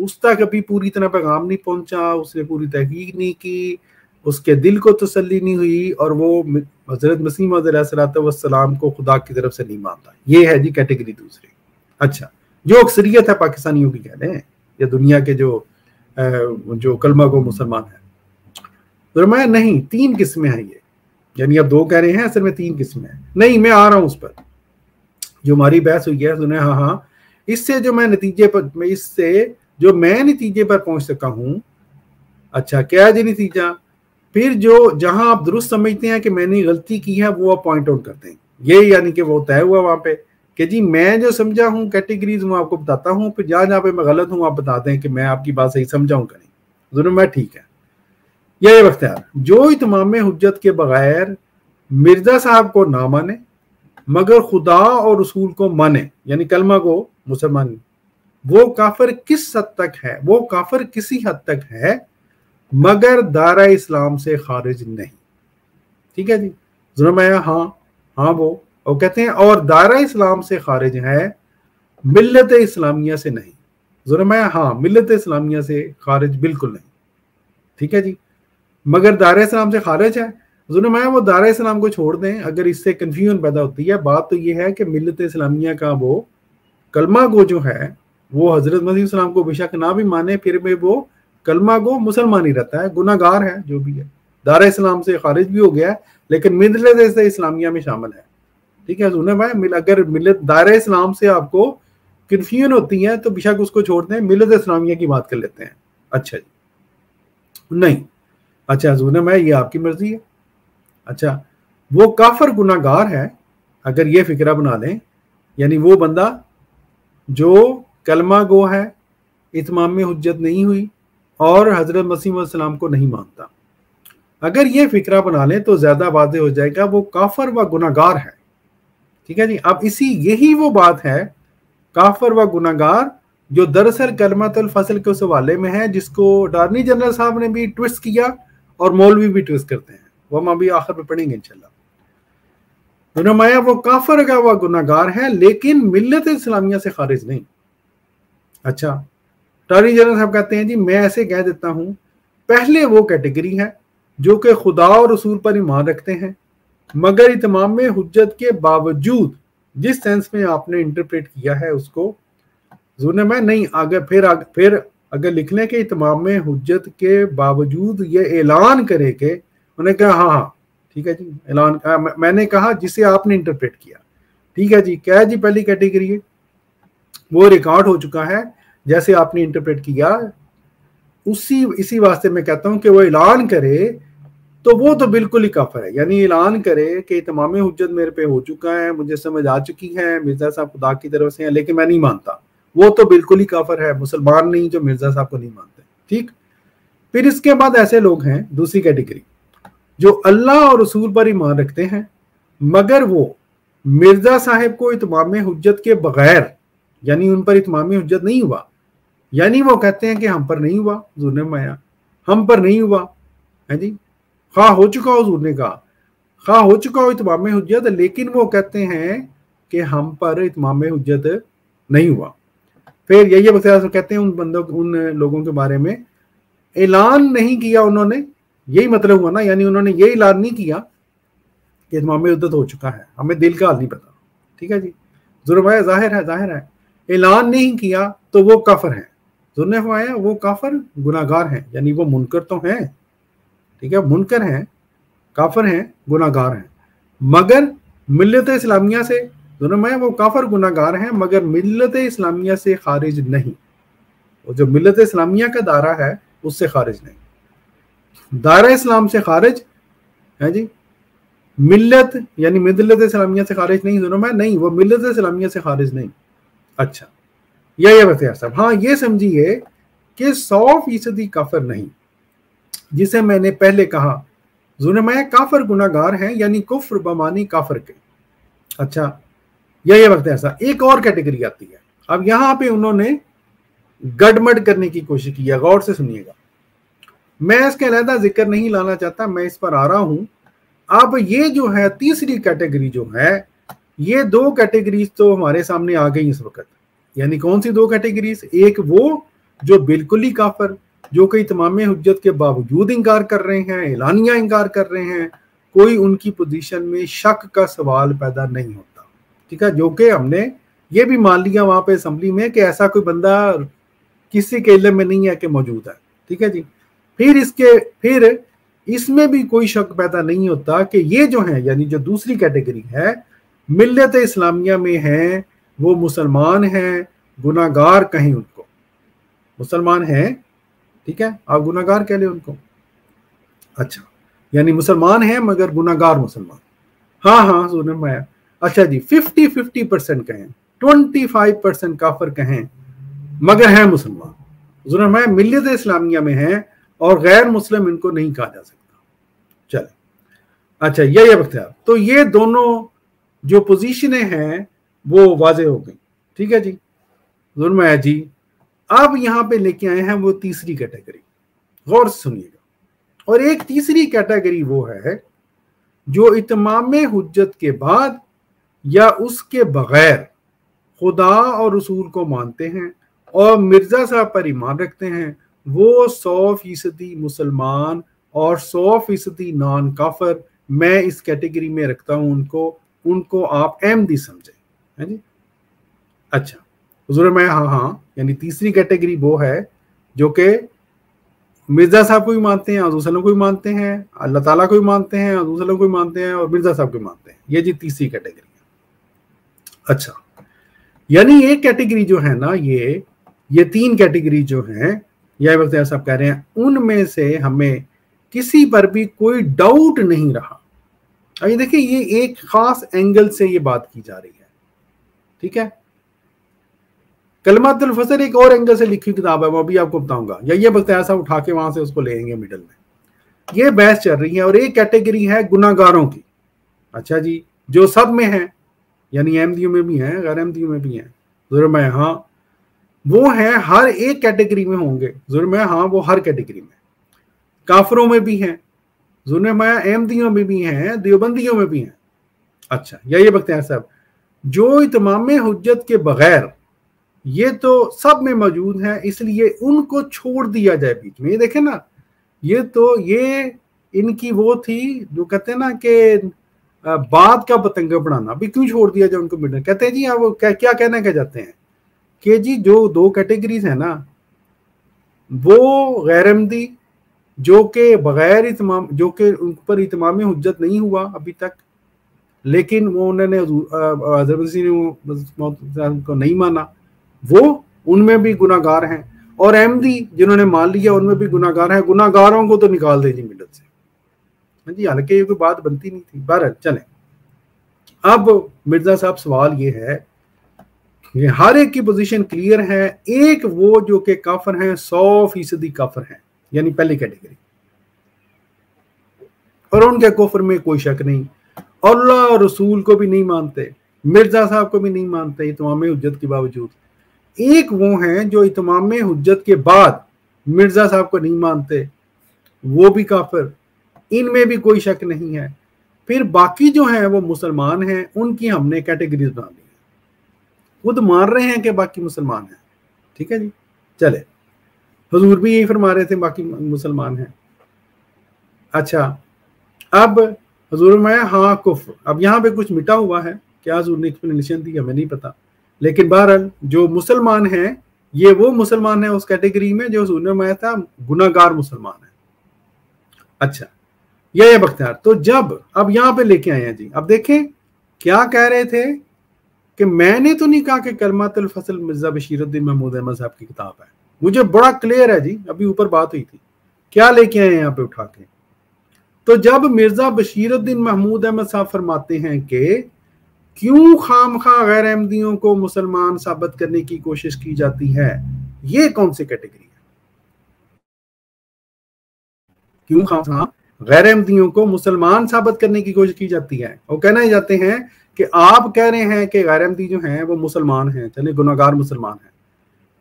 उस तक अभी पूरी तरह पैगाम नहीं पहुँचा, उसने पूरी तहकीक नहीं की, उसके दिल को तसली नहीं हुई और वो हज़रत मसीम सलाम को खुदा की तरफ़ से नहीं मानता। ये है जी कैटेगरी दूसरी। अच्छा जो अक्सरियत है पाकिस्तानियों की कह हैं, या दुनिया के जो जो कलमा को मुसलमान है। तो नहीं, तीन किस्में हैं ये। यानी अब दो कह रहे हैं, असल में तीन किस्में हैं। नहीं, मैं आ रहा हूँ उस पर। जो हमारी बहस हुई है, सुने हाँ हाँ इससे जो मैं नतीजे पर इससे जो मैं नतीजे पर पहुँच सका हूँ अच्छा क्या जी नतीजा? फिर जो, जहाँ आप दुरुस्त समझते हैं कि मैंने गलती की है, वो आप पॉइंट आउट करते हैं। ये यानी कि वो तय हुआ वहाँ पे कि जी, मैं जो समझा हूँ कैटेगरीज मैं आपको बताता हूँ, फिर जहाँ जहाँ पे मैं गलत हूँ, आप बताते हैं कि मैं आपकी बात सही समझाऊँ करें ज़रूर मैं ठीक है। यह बख्तियार जो इतमाम हजत के बगैर मिर्ज़ा साहब को ना माने, मगर खुदा और रसूल को माने, यानी कलमा को मुसलमान वो काफिर किस हद तक है? वो काफिर किसी हद तक है, मगर दारा इस्लाम से खारिज नहीं। ठीक है जी? जुर्म हाँ? हाँ वो। और कहते हैं, और दारा इस्लाम से खारिज है, मिल्लत इस्लामिया से नहीं। जुर्म हाँ? मिल्लत इस्लामिया से खारिज बिल्कुल नहीं। ठीक है जी? मगर दारा इस्लाम से खारिज है। जुर्म वो दारा इस्लाम को छोड़ दें। अगर इससे कन्फ्यूज़न पैदा होती है, बात तो ये है कि मिलत इस्लामिया का वो कलमा गो जो है वो हज़रत मसीम को बेशक ना भी माने, फिर भी वो कलमा को मुसलमान ही रहता है, गुनागार है, जो भी है। दारा इस्लाम से खारिज भी हो गया है, लेकिन मिलत इस्लामिया में शामिल है। ठीक है, सुने भाई अगर मिलत दायरा इस्लाम से आपको कन्फ्यूज़न होती है तो बेशक उसको छोड़ते हैं, मिलत इस्लामिया की बात कर लेते हैं। अच्छा जी। नहीं। अच्छा सुने भाई, ये आपकी मर्ज़ी है। अच्छा वो काफर गुनागार है, अगर ये फिक्रा बना लें यानी वो बंदा जो कलमा गो है, इतमाम में हजत नहीं हुई और हज़रत मसीम को नहीं मानता। अगर ये फिक्रा बना लें तो ज़्यादा वादे हो जाएगा, वो काफर व गुनागार है। ठीक है जी? अब इसी, यही वो बात है, काफर व गुनागार, जो दरअसल कलमतल फ़सल के उस हवाले में है, जिसको अटारनी जनरल साहब ने भी ट्विस्ट किया और मौलवी भी ट्विस्ट करते हैं। वो हम अभी आखिर में पढ़ेंगे इंशाल्लाह। नुमाया वो काफर का वह गुनागार है, लेकिन मिलत इस्लामिया से खारिज नहीं। अच्छा अटारनी जनरल साहब कहते हैं, जी, मैं ऐसे कह देता हूँ, पहले वो कैटेगरी है जो कि खुदा और रसूल पर ईमान रखते हैं, मगर इतमाम में हजत के बावजूद जिस सेंस में आपने इंटरप्रेट किया है उसको जुने में नहीं आगे फिर आगे फिर अगर लिखने के इतमाम में हजत के बावजूद ये ऐलान करे के उन्हें कहा हाँ हाँ ठीक है जी, ऐलान मैंने कहा जिसे आपने इंटरप्रेट किया, ठीक है जी क्या है जी पहली कैटेगरी है वो रिकॉर्ड हो चुका है, जैसे आपने इंटरप्रेट किया, उसी, इसी वास्ते मैं कहता हूँ कि वो ऐलान करे तो वो तो बिल्कुल ही काफर है। यानी ऐलान करे कि तमाम हजत मेरे पे हो चुका है, मुझे समझ आ चुकी है, मिर्ज़ा साहब खुदा की तरफ़ से है, लेकिन मैं नहीं मानता। वो तो बिल्कुल ही काफर है, मुसलमान नहीं, जो मिर्ज़ा साहब को नहीं मानते। ठीक? फिर इसके बाद ऐसे लोग हैं, दूसरी कैटेगरी जो अल्लाह और रसूल पर ईमान रखते हैं, मगर वो मिर्ज़ा साहब को इतमाम हजत के बगैर यानी उन पर इतमाम हजत नहीं हुआ। यानी वो कहते हैं कि हम पर नहीं हुआ जुर्न माया हम पर नहीं हुआ। है जी? खा हो चुका हो जुर्ने का खा हो चुका हो, इतमाम हजत लेकिन वो कहते हैं कि हम पर इतमाम हजत नहीं हुआ। फिर यही बख्तियार कहते हैं उन बंदों, उन लोगों के बारे में। ऐलान नहीं किया उन्होंने, यही मतलब हुआ ना, यानी उन्होंने ये ऐलान नहीं किया कि इतमाम उद्दत हो चुका है। हमें दिल का हाल नहीं पता। ठीक है जी? जुर्म ज़ाहिर है ज़ाहिर है। ऐलान नहीं किया तो वो काफर है। जुर्ने फरमाया वो काफर गुनागार हैं, यानी वो मुनकर तो हैं। ठीक है, मुनकर हैं, काफर हैं गुनागार हैं। मगर मिलत इस्लामिया से दोनों में वो काफर गुनागार हैं, मगर मिलत इस्लामिया से खारिज नहीं। वो जो मिलत इस्लामिया का दायरा है, उससे खारिज नहीं। दायरा इस्लाम से खारिज है जी। मिलत यानी मिलत इस्लामिया से खारिज नहीं दोनों में नहीं, वो मिलत इस्लामिया से खारिज नहीं। अच्छा। यह ये बख्तियार साहब। हाँ ये समझिए कि सौ फ़ीसदी काफर नहीं, जिसे मैंने पहले कहा जुनमय काफर गुनागार हैं, यानी कुफ्र, बमानी काफर के। अच्छा या, ये वक्त ऐसा एक और कैटेगरी आती है। अब यहाँ पे उन्होंने गडमड करने की कोशिश की है, गौर से सुनिएगा। मैं इसके अलहदा ज़िक्र नहीं लाना चाहता, मैं इस पर आ रहा हूँ। अब ये जो है, तीसरी कैटेगरी जो है ये दो कैटेगरीज तो हमारे सामने आ गई इस वक्त। यानी कौन सी दो कैटेगरीज एक वो जो बिल्कुल ही काफर, जो कई तमाम हजत के बावजूद इंकार कर रहे हैं एलानिया इंकार कर रहे हैं, कोई उनकी पोजीशन में शक का सवाल पैदा नहीं होता। ठीक है? जो कि हमने ये भी मान लिया वहाँ पे असम्बली में कि ऐसा कोई बंदा किसी के इलम में नहीं है कि मौजूद है। ठीक है जी? फिर इसके, फिर इसमें भी कोई शक पैदा नहीं होता कि ये जो है, यानी जो दूसरी कैटेगरी है मिलत इस्लामिया में है, वो मुसलमान हैं, गुनागार कहें उनको। मुसलमान हैं, ठीक है? आप गुनागार कह ले उनको। अच्छा यानी मुसलमान हैं, मगर गुनागार मुसलमान। हाँ हाँ सुन मैं। अच्छा जी फिफ्टी फिफ्टी परसेंट कहें ट्वेंटी फाइव परसेंट काफर कहें, मगर हैं मुसलमान। जुर्म है मिलियत इस्लामिया में है और गैर मुस्लिम इनको नहीं कहा जा सकता। चले। अच्छा ये बख्तियार। तो ये दोनों जो पोजीशनें हैं, वो वाजे हो गई। ठीक है जी? जुर्म है जी। अब यहाँ पे लेके आए हैं, वो तीसरी कैटेगरी गौर सुनिएगा। और एक तीसरी कैटेगरी वो है, जो इतमाम हजत के बाद या उसके बगैर खुदा और रसूल को मानते हैं और मिर्ज़ा साहब पर ईमान रखते हैं, वो सौ फ़ीसदी मुसलमान और सौ फ़ीसदी नॉन काफर मैं इस कैटेगरी में रखता हूँ उनको उनको आप एम दी समझे, है जी? अच्छा हजूर मैं हाँ हाँ यानी तीसरी कैटेगरी वो है, जो कि मिर्ज़ा साहब को भी मानते हैं, हजूर को भी मानते हैं, अल्लाह ताला को भी मानते हैं, हजूर को भी मानते हैं और मिर्ज़ा साहब को भी मानते हैं। ये जी तीसरी कैटेगरी अच्छा यानी एक कैटेगरी जो है ना, ये ये तीन कैटेगरी जो है यह वक्त साहब कह रहे हैं, उनमें से हमें किसी पर भी कोई डाउट नहीं रहा। अभी देखिए, ये एक खास एंगल से ये बात की जा रही है। ठीक है? कलमातुल फसर एक और एंगल से लिखी किताब है, वो भी आपको बताऊँगा। या ये वक्त ऐसा उठा के वहाँ से उसको लेंगे मिडल में। ये बहस चल रही है और एक कैटेगरी है गुनागारों की। अच्छा जी, जो सब में है, यानी एमडीयू में भी हैं, गैर एमडीयू में भी है। जुर्म है हाँ वो है, हर एक कैटेगरी में होंगे। जुर्म है हाँ वो हर कैटेगरी में। काफरों में भी हैं जुर्म है एमदियों में भी हैं देवबंदियों में भी हैं। अच्छा यही बकते हैं साहब जो इतमाम हजत के बगैर, ये तो सब में मौजूद है, इसलिए उनको छोड़ दिया जाए बीच में। ये देखें ना, ये तो ये इनकी वो थी, जो कहते हैं ना कि बाद का पतंगा बढ़ाना अभी क्यों छोड़ दिया जाए उनको मिडल कहते हैं जी आप क्या क्या कहना कह जाते हैं? कि जी, जो दो कैटेगरीज है ना, वो गैरमदी जो कि बगैर इतमाम, जो कि उन पर इतमाम हजत नहीं हुआ अभी तक, लेकिन वो उन्होंने को नहीं माना, वो उनमें भी गुनागार हैं और अहमदी जिन्होंने मान लिया उनमें भी गुनागार हैं गुनागारों को तो निकाल दे जी मिडल से। हाँ जी, हालाँकि ये कोई बात बनती नहीं थी। बारह चले। अब मिर्ज़ा साहब सवाल ये है हर एक की पोजीशन क्लियर है, एक वो जो कि काफर हैं, सौ फ़ीसदी काफर हैं। यानी पहली कैटेगरी और उनके कुफर में कोई शक नहीं। अल्लाह और रसूल को भी नहीं मानते। मिर्ज़ा साहब को भी नहीं मानते इतमाम हजत के बावजूद। एक वो हैं जो इतमाम हजत के बाद मिर्ज़ा साहब को नहीं मानते। वो भी काफिर। इनमें भी कोई शक नहीं है। फिर बाकी जो हैं वो मुसलमान हैं, उनकी हमने कैटेगरीज बना दी खुद मान रहे हैं कि बाकी मुसलमान हैं। ठीक है जी? चले। हजूर भी यही फरमा रहे थे, बाकी मुसलमान हैं। अच्छा अब हजूर में हाँ कुफ अब यहाँ पे कुछ मिटा हुआ है, क्या हजूर ने एक्सप्लेनेशन दी हमें नहीं पता। लेकिन बहरहाल, जो मुसलमान हैं, ये वो मुसलमान है उस कैटेगरी में जो हजूर ने माया था, गुनागार मुसलमान है। अच्छा यह बख्तियार तो जब, अब यहाँ पे लेके आए हैं जी। अब देखें, क्या कह रहे थे कि मैंने तो नहीं कहा कि कलमातुल फ़सल मिर्ज़ा बशीरुद्दीन महमूद अहमद साहब की किताब है। मुझे बड़ा क्लियर है जी, अभी ऊपर बात हुई थी। क्या लेके आए यहाँ पे उठा के? तो जब मिर्ज़ा बशीरुद्दीन महमूद अहमद साहब फरमाते हैं कि क्यों खाम खा गैर अहमदियों को मुसलमान साबित करने की कोशिश की जाती है, ये कौन सी कैटेगरी है? क्यों खाम खा गैर अहमदियों को मुसलमान साबित करने की कोशिश की जाती है? वो कहना ही जाते हैं कि आप कह रहे हैं कि गैर अहमदी जो हैं वो मुसलमान हैं चले गुनागार मुसलमान हैं।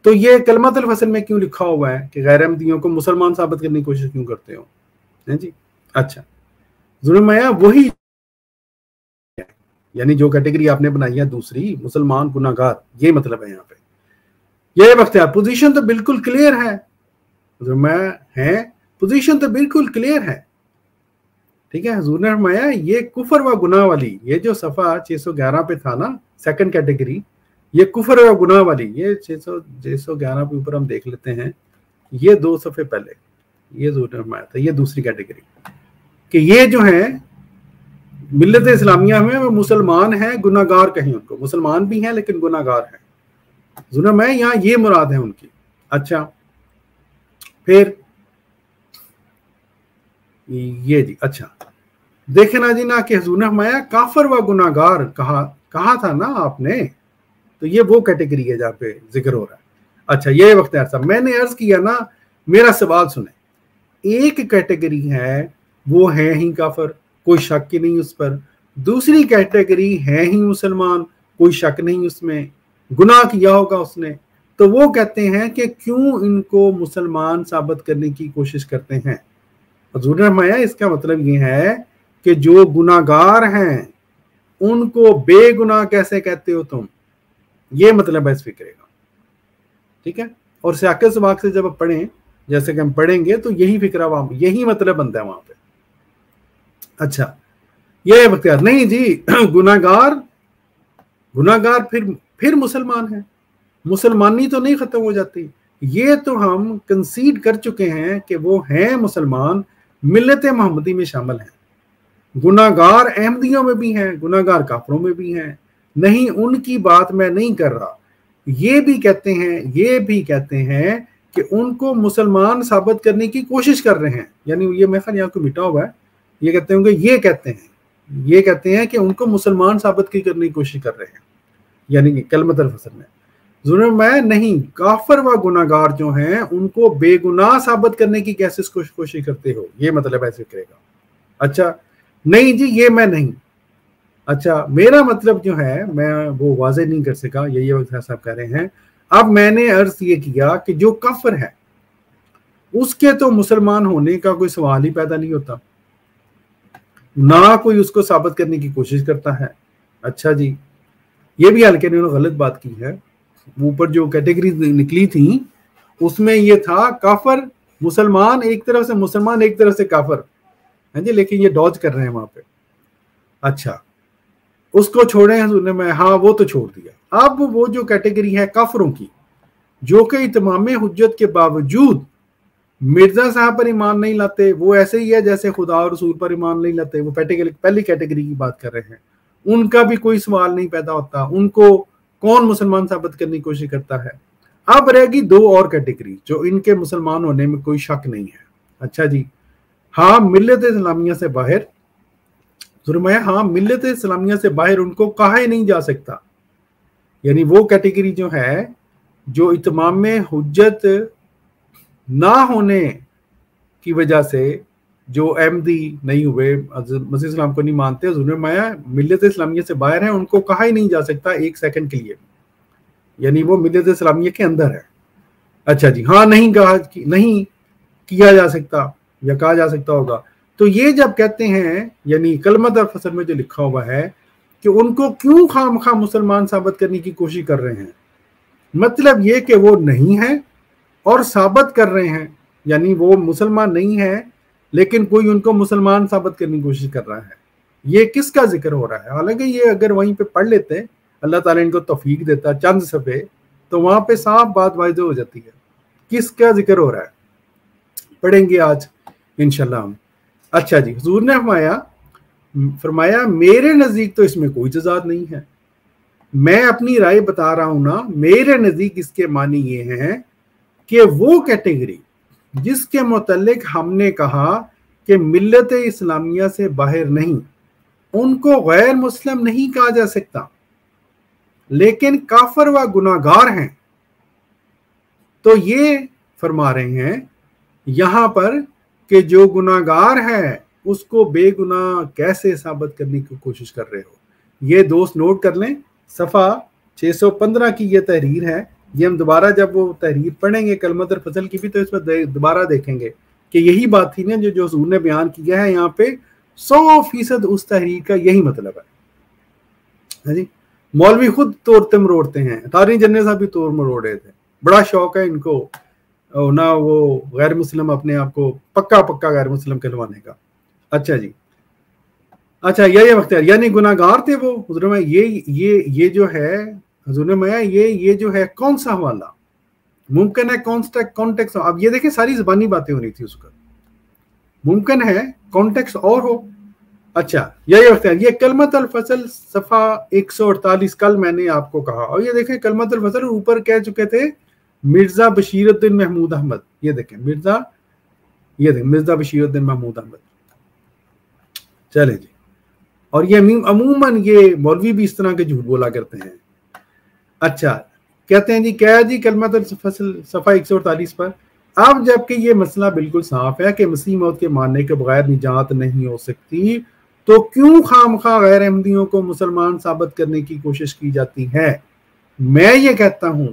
तो ये कलमत फ़सल में क्यों लिखा हुआ है कि गैर अहमदियों को मुसलमान साबित करने की कोशिश क्यों करते हो? जी? अच्छा। जुर्माया वही यानी जो कैटेगरी आपने बनाई है दूसरी, मुसलमान गुनागार ये मतलब है यहाँ पे। ये वक्त है पोजीशन तो बिल्कुल क्लियर है। जुर्माया है पोजीशन तो बिल्कुल क्लियर है। ठीक है हजूर ने फरमाया ये कुफर व गुनाह वाली, ये जो सफ़ा 611 पे था ना सेकंड कैटेगरी ये कुफर व गुनाह वाली, ये छह सौ छे सौ ग्यारह के ऊपर हम देख लेते हैं ये दो सफ़े पहले, ये ने फरमाया था, ये दूसरी कैटेगरी कि ये जो है मिलत इस्लामिया में वो मुसलमान हैं गुनागार कहीं उनको। मुसलमान भी हैं, लेकिन गुनागार हैं। जुना मैं यहाँ ये मुराद है उनकी। अच्छा फिर ये जी अच्छा। देखे ना जी ना कि हजूर ने काफर व गुनागार कहा कहा था ना आपने? तो ये वो कैटेगरी है जहाँ पे ज़िक्र हो रहा है। अच्छा ये वक्त ऐसा। मैंने अर्ज़ किया ना, मेरा सवाल सुने। एक कैटेगरी है, वो है ही काफर, कोई शक ही नहीं उस पर। दूसरी कैटेगरी है ही मुसलमान, कोई शक नहीं उसमें। गुनाह किया होगा उसने। तो वो कहते हैं कि क्यों इनको मुसलमान साबित करने की कोशिश करते हैं? हजूर इसका मतलब ये है कि जो गुनागार हैं, उनको बेगुनाह कैसे कहते हो तुम? ये मतलब है इस फिक्रे का ठीक है? और सियाकत सबाक से जब आप पढ़ें, जैसे कि हम पढ़ेंगे तो यही फिक्रा वहाँ यही मतलब बनता है वहाँ पे। अच्छा ये बख्तियार। नहीं जी, गुनागार गुनागार फिर फिर मुसलमान है। मुसलमानी तो नहीं खत्म हो जाती। ये तो हम कंसीड कर चुके हैं कि वो हैं मुसलमान मिलत मोहम्मदी में शामिल हैं। गुनागार अहमदियों में भी हैं, गुनागार काफरों में भी हैं। नहीं, उनकी बात मैं नहीं कर रहा। ये भी कहते हैं, ये भी कहते हैं कि उनको मुसलमान साबित करने की कोशिश कर रहे हैं। यानी ये मैं यहाँ को मिटा हुआ है। ये कहते होंगे, ये कहते हैं, ये कहते हैं कि उनको मुसलमान साबित की करने की कोशिश कर रहे हैं। यानी कि कलमत फ़सल में। जुर्म में नहीं, काफर व गुनागार जो हैं, उनको बेगुनाह साबित करने की कैसे कोशिश करते हो? ये मतलब ऐसे करेगा। अच्छा नहीं जी, ये मैं नहीं। अच्छा मेरा मतलब जो है, मैं वो वाजे नहीं कर सका, यही वक्त साहब कह रहे हैं। अब मैंने अर्ज़ ये किया कि जो कफर है, उसके तो मुसलमान होने का कोई सवाल ही पैदा नहीं होता। ना कोई उसको साबित करने की कोशिश करता है। अच्छा जी, ये भी हल्के ने उन्होंने गलत बात की है। ऊपर जो कैटेगरी निकली थी, उसमें ये था, काफर, मुसलमान एक तरफ़ से, मुसलमान एक तरफ़ से काफर। है जी, लेकिन ये डॉज कर रहे हैं वहाँ पे। अच्छा उसको छोड़े हैं में हाँ वो तो छोड़ दिया। अब वो जो कैटेगरी है काफरों की, जो कि इतमाम हजत के बावजूद मिर्ज़ा साहब पर ईमान नहीं लाते, वो ऐसे ही है जैसे खुदा और रसूल पर ईमान नहीं लाते, वो कैटेगरी पहली कैटेगरी की बात कर रहे हैं। उनका भी कोई सवाल नहीं पैदा होता, उनको कौन मुसलमान साबित करने की कोशिश करता है? अब रहेगी दो और कैटेगरी, जो इनके मुसलमान होने में कोई शक नहीं है। अच्छा जी हाँ मिलत इस्लामिया से बाहर फरमाया हाँ मिलत इस्लामिया से बाहर, उनको कहा ही नहीं जा सकता। यानी वो कैटेगरी जो है, जो इतमाम में हुज्जत ना होने की वजह से जो अहमदी नहीं हुए मसीह इस्लाम को नहीं मानते माया मिलत इस्लामिया से बाहर है, उनको कहा ही नहीं जा सकता एक सेकंड के लिए। यानी वो मिलत इस्लामिया के अंदर है। अच्छा जी हाँ नहीं कहा नहीं किया जा सकता या कहा जा सकता होगा। तो ये जब कहते हैं, यानी कलमत और फ़सल में जो लिखा हुआ है कि उनको क्यों खाम खा मुसलमान साबित करने की कोशिश कर रहे हैं? मतलब ये कि वो नहीं है और साबित कर रहे हैं, यानी वो मुसलमान नहीं है, लेकिन कोई उनको मुसलमान साबित करने की कोशिश कर रहा है। ये किसका ज़िक्र हो रहा है? हालाँकि ये अगर वहीं पे पढ़ लेते, अल्लाह ताला इनको तौफीक देता चंद सफ़े तो वहाँ पे साफ़ बात वायदे हो जाती है। किसका ज़िक्र हो रहा है? पढ़ेंगे आज इनशाला हम। अच्छा जी, हजूर ने फरमाया फरमाया, मेरे नज़दीक तो इसमें कोई जजात नहीं है। मैं अपनी राय बता रहा हूँ ना, मेरे नज़दीक इसके मानी ये हैं कि वो कैटेगरी जिसके मुतलक हमने कहा कि मिलत इस्लामिया से बाहर नहीं, उनको गैर मुस्लिम नहीं कहा जा सकता। लेकिन काफर व गुनागार हैं। तो ये फरमा रहे हैं, यहाँ पर कि जो गुनागार है, उसको बेगुना कैसे साबित करने की कोशिश कर रहे हो? ये दोस्त नोट कर लें। सफ़ा 615 की ये तहरीर है। ये हम दोबारा जब वो तहरीर पढ़ेंगे कलमतर फ़सल की भी तो इसमें दोबारा देखेंगे कि यही बात थी ना जो जो हजूर ने बयान किया है यहाँ पे, सौ फ़ीसद उस तहरीर का यही मतलब है। हाँ जी? मौलवी खुद तोड़ते मरोड़ते हैं। तारी जन्ने साहब भी तोड़ मरोड़े थे। बड़ा शौक है इनको। ना वो गैर मुस्लिम अपने आप को पक्का पक्का गैर मुस्लिम कहलवाने का। अच्छा जी। अच्छा यही वक्त यानी गुनागार थे वो, हजूर में ये ये ये जो है, हजूर में ये ये जो है कौन सा हवाला? मुमकिन है कॉन्टेक्स अब ये देखें सारी जबानी बातें हो रही थी उसका। मुमकिन है कॉन्टेक्स और हो। अच्छा यही वक्त ये कलमत अल फ़सल सफ़ा 148 कल मैंने आपको कहा। और ये देखें कलमत अल फ़सल ऊपर कह चुके थे मिर्ज़ा बशीरुद्दीन महमूद अहमद, ये देखें, मिर्ज़ा, ये देखें, मिर्ज़ा बशीरुद्दीन महमूद अहमद। चले जी। और ये अमूमन ये मौलवी भी इस तरह के झूठ बोला करते हैं। अच्छा कहते हैं जी क्या जी कलमत फ़सल सफ़ा एक सौ अड़तालीस पर, अब जबकि ये मसला बिल्कुल साफ़ है कि मसीह मौत के मानने के बगैर निजात नहीं हो सकती तो क्यों खाम खा गैर अहमदियों को मुसलमान साबित करने की कोशिश की जाती है? मैं ये कहता हूँ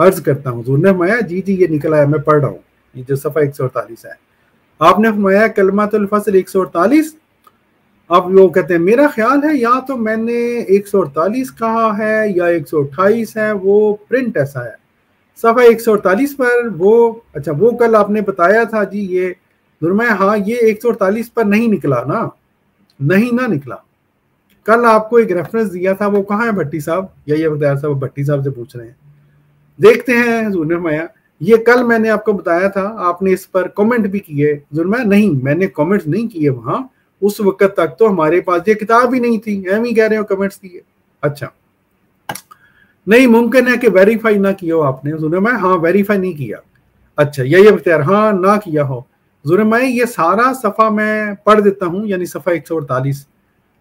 अर्ज़ करता हूँ ने फरमाया, जी जी, ये निकला है, मैं पढ़ रहा हूँ। ये जो सफ़ा एक सौ अड़तालीस है। आपने फरमाया कलमत फ़सल एक सौ अड़तालीस। अब वो कहते हैं, मेरा ख्याल है, या तो मैंने 148 कहा है, या 128 है, वो प्रिंट ऐसा है। सफ़ा 148 पर वो अच्छा वो कल आपने बताया था, जी, ये दुर्मया हाँ ये 148 पर नहीं निकला ना, नहीं ना निकला। कल आपको एक रेफरेंस दिया था, वो कहाँ है, भट्टी साहब? या ये बताया, साहब, भट्टी साहब से पूछ रहे हैं। देखते हैं जुर्मया ये कल मैंने आपको बताया था, आपने इस पर कमेंट भी किए। जुर्मया नहीं, मैंने कमेंट नहीं किए वहाँ। उस वक्त तक तो हमारे पास ये किताब ही नहीं थी। एम ही कह रहे हो कमेंट्स दिए अच्छा। नहीं, मुमकिन है कि वेरीफाई ना किया हो आपने। जुर्म हाँ? वेरीफाई नहीं किया। अच्छा यही अख्तियार हाँ। ना किया हो। जुर्म ये सारा सफ़ा मैं पढ़ देता हूँ, यानी सफ़ा एक सौ अड़तालीस।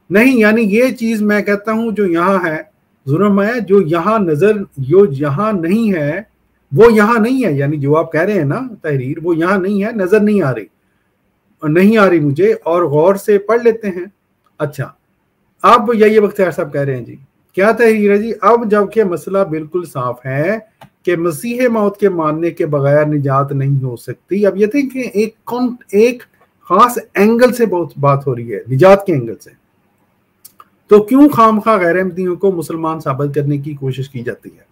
नहीं, यानी ये चीज़ मैं कहता हूँ जो यहाँ है जुर्म जो यहाँ नज़र, जो यहाँ नहीं है, वो यहाँ नहीं है। यानी जो आप कह रहे हैं ना, तहरीर, वो यहाँ नहीं है, नज़र नहीं आ रही। नहीं आ रही मुझे, और गौर से पढ़ लेते हैं। अच्छा अब यही बख्तियार साहब कह रहे हैं जी। क्या तहरीर है जी? अब जबकि मसला बिल्कुल साफ़ है कि मसीह मौत के मानने के बगैर निजात नहीं हो सकती। अब ये थे कि एक कौन, एक खास एंगल से बहुत बात हो रही है, निजात के एंगल से। तो क्यों खाम खा गैर अहमदियों को मुसलमान साबित करने की कोशिश की जाती है?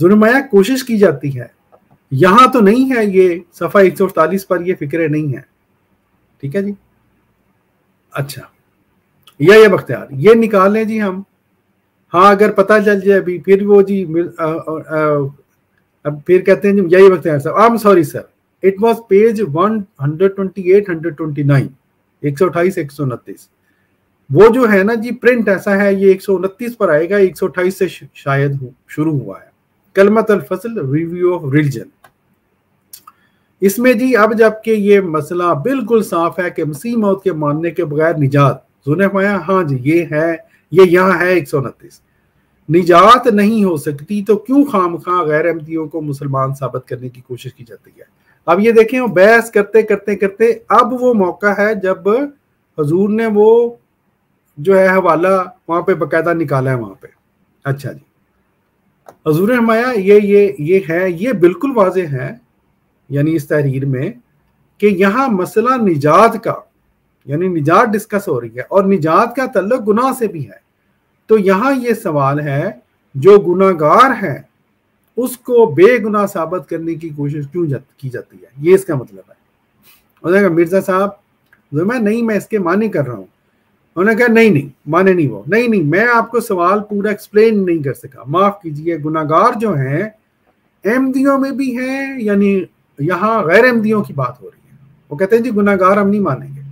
जुर्माया कोशिश की जाती है। यहाँ तो नहीं है ये सफ़ा एक सौ अड़तालीस पर ये फ़िक्र नहीं है। ठीक है जी? अच्छा यह ये बख्तियार ये निकाल लें जी हम। हाँ अगर पता चल जाए अभी फिर वो जी आ, आ, आ, अब फिर कहते हैं जी यही Bakhtiar I am sorry sir it was page one hundred twenty eight hundred twenty nine एक सौ अट्ठाईस एक सौ उनतीस। वो जो है ना जी प्रिंट ऐसा है, ये एक सौ उनतीस पर आएगा, एक सौ अट्ठाईस से शायद शुरू हुआ है। कलमत अल फ़सल रिव्यू ऑफ़ रिलीजन इसमें जी, अब जबकि ये मसला बिल्कुल साफ़ है कि मसीह मौत के मानने के बगैर निजात, सुने पाया हाँ जी, ये है, ये यहाँ है एक सौ उनतीस। निजात नहीं हो सकती तो क्यों खाम खा गैर अहमदियों को मुसलमान साबित करने की कोशिश की जाती है? अब ये देखें, बहस करते करते करते अब वो मौका है जब हजूर ने वो जो है हवाला वहाँ पे बकायदा निकाला है वहाँ पे। अच्छा जी। हजूर हमाया ये ये ये है ये बिल्कुल वाज है यानी इस तहरीर में कि यहाँ मसला निजात का यानी निजात डिस्कस हो रही है और निजात का तल्लक गुनाह से भी है। तो यहाँ ये सवाल है जो गुनागार है उसको बेगुनाह साबित करने की कोशिश क्यों जा, की जाती है? ये इसका मतलब है। कहा मिर्ज़ा साहब मैं नहीं मैं इसके माने कर रहा हूँ। उन्होंने कहा, नहीं नहीं, माने नहीं वो। नहीं नहीं, मैं आपको सवाल पूरा एक्सप्लेन नहीं कर सका। माफ़ कीजिए, गुनागार जो हैं अहमदियों में भी हैं, यानी यहाँ गैर अहमदियों की बात हो रही है। वो कहते हैं, जी, गुनागार हम नहीं मानेंगे।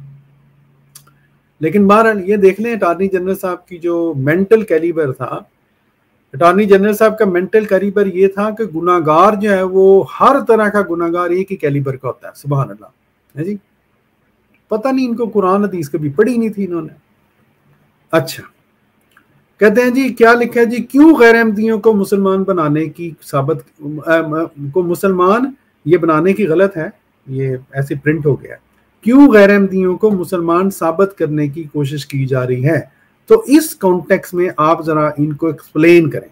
लेकिन बहरहाल, ये देख लें अटारनी जनरल साहब की जो मेंटल कैलिबर था अटारनी जनरल साहब का मेंटल कैलिबर ये था कि गुनागार जो है, वो हर तरह का गुनागार एक ही कैलिबर का होता है सुबह अल्लाह। है जी? पता नहीं, इनको कुरान, हदीस कभी पढ़ी नहीं थी इन्होंने। अच्छा। कहते हैं जी, क्या लिखा है जी? क्यों गैर अहमदियों को मुसलमान बनाने की साबित को मुसलमान ये बनाने की गलत है? ये ऐसे प्रिंट हो गया। क्यों गैर अहमदियों को मुसलमान साबित करने की कोशिश की जा रही है? तो इस कॉन्टेक्स में आप जरा इनको एक्सप्लेन करें।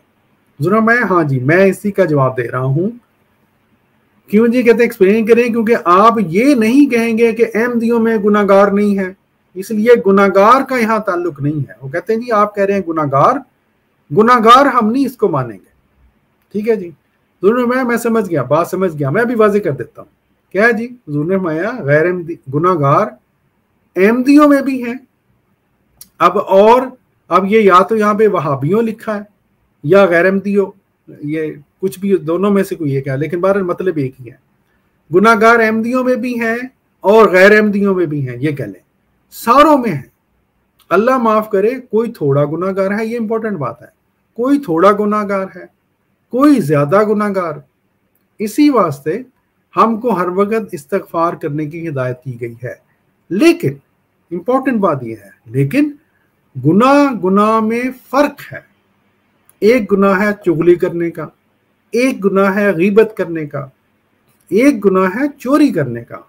जरा मैं हाँ जी, मैं इसी का जवाब दे रहा हूँ। क्यों जी? कहते एक्सप्लेन करें, क्योंकि आप ये नहीं कहेंगे कि अहमदियों में गुनागार नहीं है। इसलिए गुनागार का यहाँ ताल्लुक नहीं है। वो कहते हैं, जी, आप कह रहे हैं गुनागार। गुनागार हम नहीं, इसको मानेंगे। ठीक है जी। दोनों मैं मैं समझ गया, बात समझ गया, मैं भी वाजे कर देता हूँ। क्या है जी? हजूर ने फरमाया, गैर गुनागार अहमदियों में भी है। अब और, अब ये या तो यहाँ पे वहाबियों लिखा है, या गैर अहमदियों ये कुछ भी, दोनों में से कोई एक है, लेकिन बार मतलब एक ही है। गुनागार अहमदियों में भी हैं और गैर अहमदियों में भी हैं, ये कह लें। सारों में है। अल्लाह माफ़ करे, कोई थोड़ा गुनागार है, ये इंपॉर्टेंट बात है। कोई थोड़ा गुनागार है, कोई ज़्यादा गुनागार इसी वास्ते हमको हर वक्त इस्तगफार करने की हिदायत की गई है। लेकिन इंपॉर्टेंट बात यह है, लेकिन गुना गुना में फ़र्क है। एक गुना है चुगली करने का, एक गुना है गीबत करने का, एक गुना है चोरी करने का।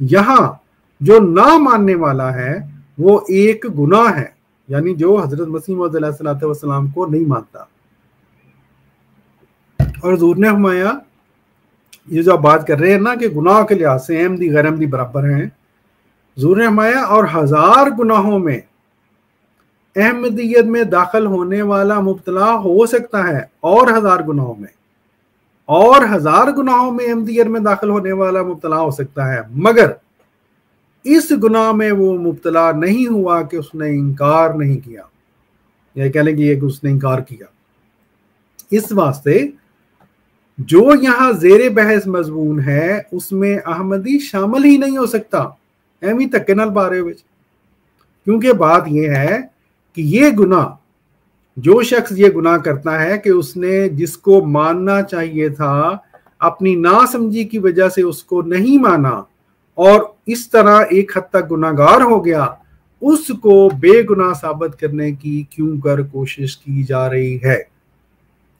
यहाँ जो ना मानने वाला है, वो एक गुना है, यानी जो हज़रत मसीम सलाम को नहीं मानता। और हजूर ने हमाया ये जो आप बात कर रहे हैं ना कि गुनाह के लिहाज से अहमदी गैर अहमदी बराबर हैं। जूर हमाया और हज़ार गुनाहों में अहमदियत में दाखिल होने वाला मुबतला हो सकता है, और हज़ार गुनाहों में। और हज़ार गुनाहों में अहमदियत में दाखिल होने वाला मुबतला हो सकता है, मगर इस गुनाह में वो मुबतला नहीं हुआ कि उसने इनकार नहीं किया। या कह लें कि उसने इनकार किया। इस वास्ते जो यहाँ जेर बहस मजमून है, उसमें अहमदी शामिल ही नहीं हो सकता एमी धक्के बारे क्योंकि बात यह है कि ये गुना जो शख्स ये गुनाह करता है कि उसने जिसको मानना चाहिए था, अपनी नासमझी की वजह से उसको नहीं माना और इस तरह एक हद तक गुनागार हो गया, उसको बेगुनाह साबित करने की क्यों कर कोशिश की जा रही है?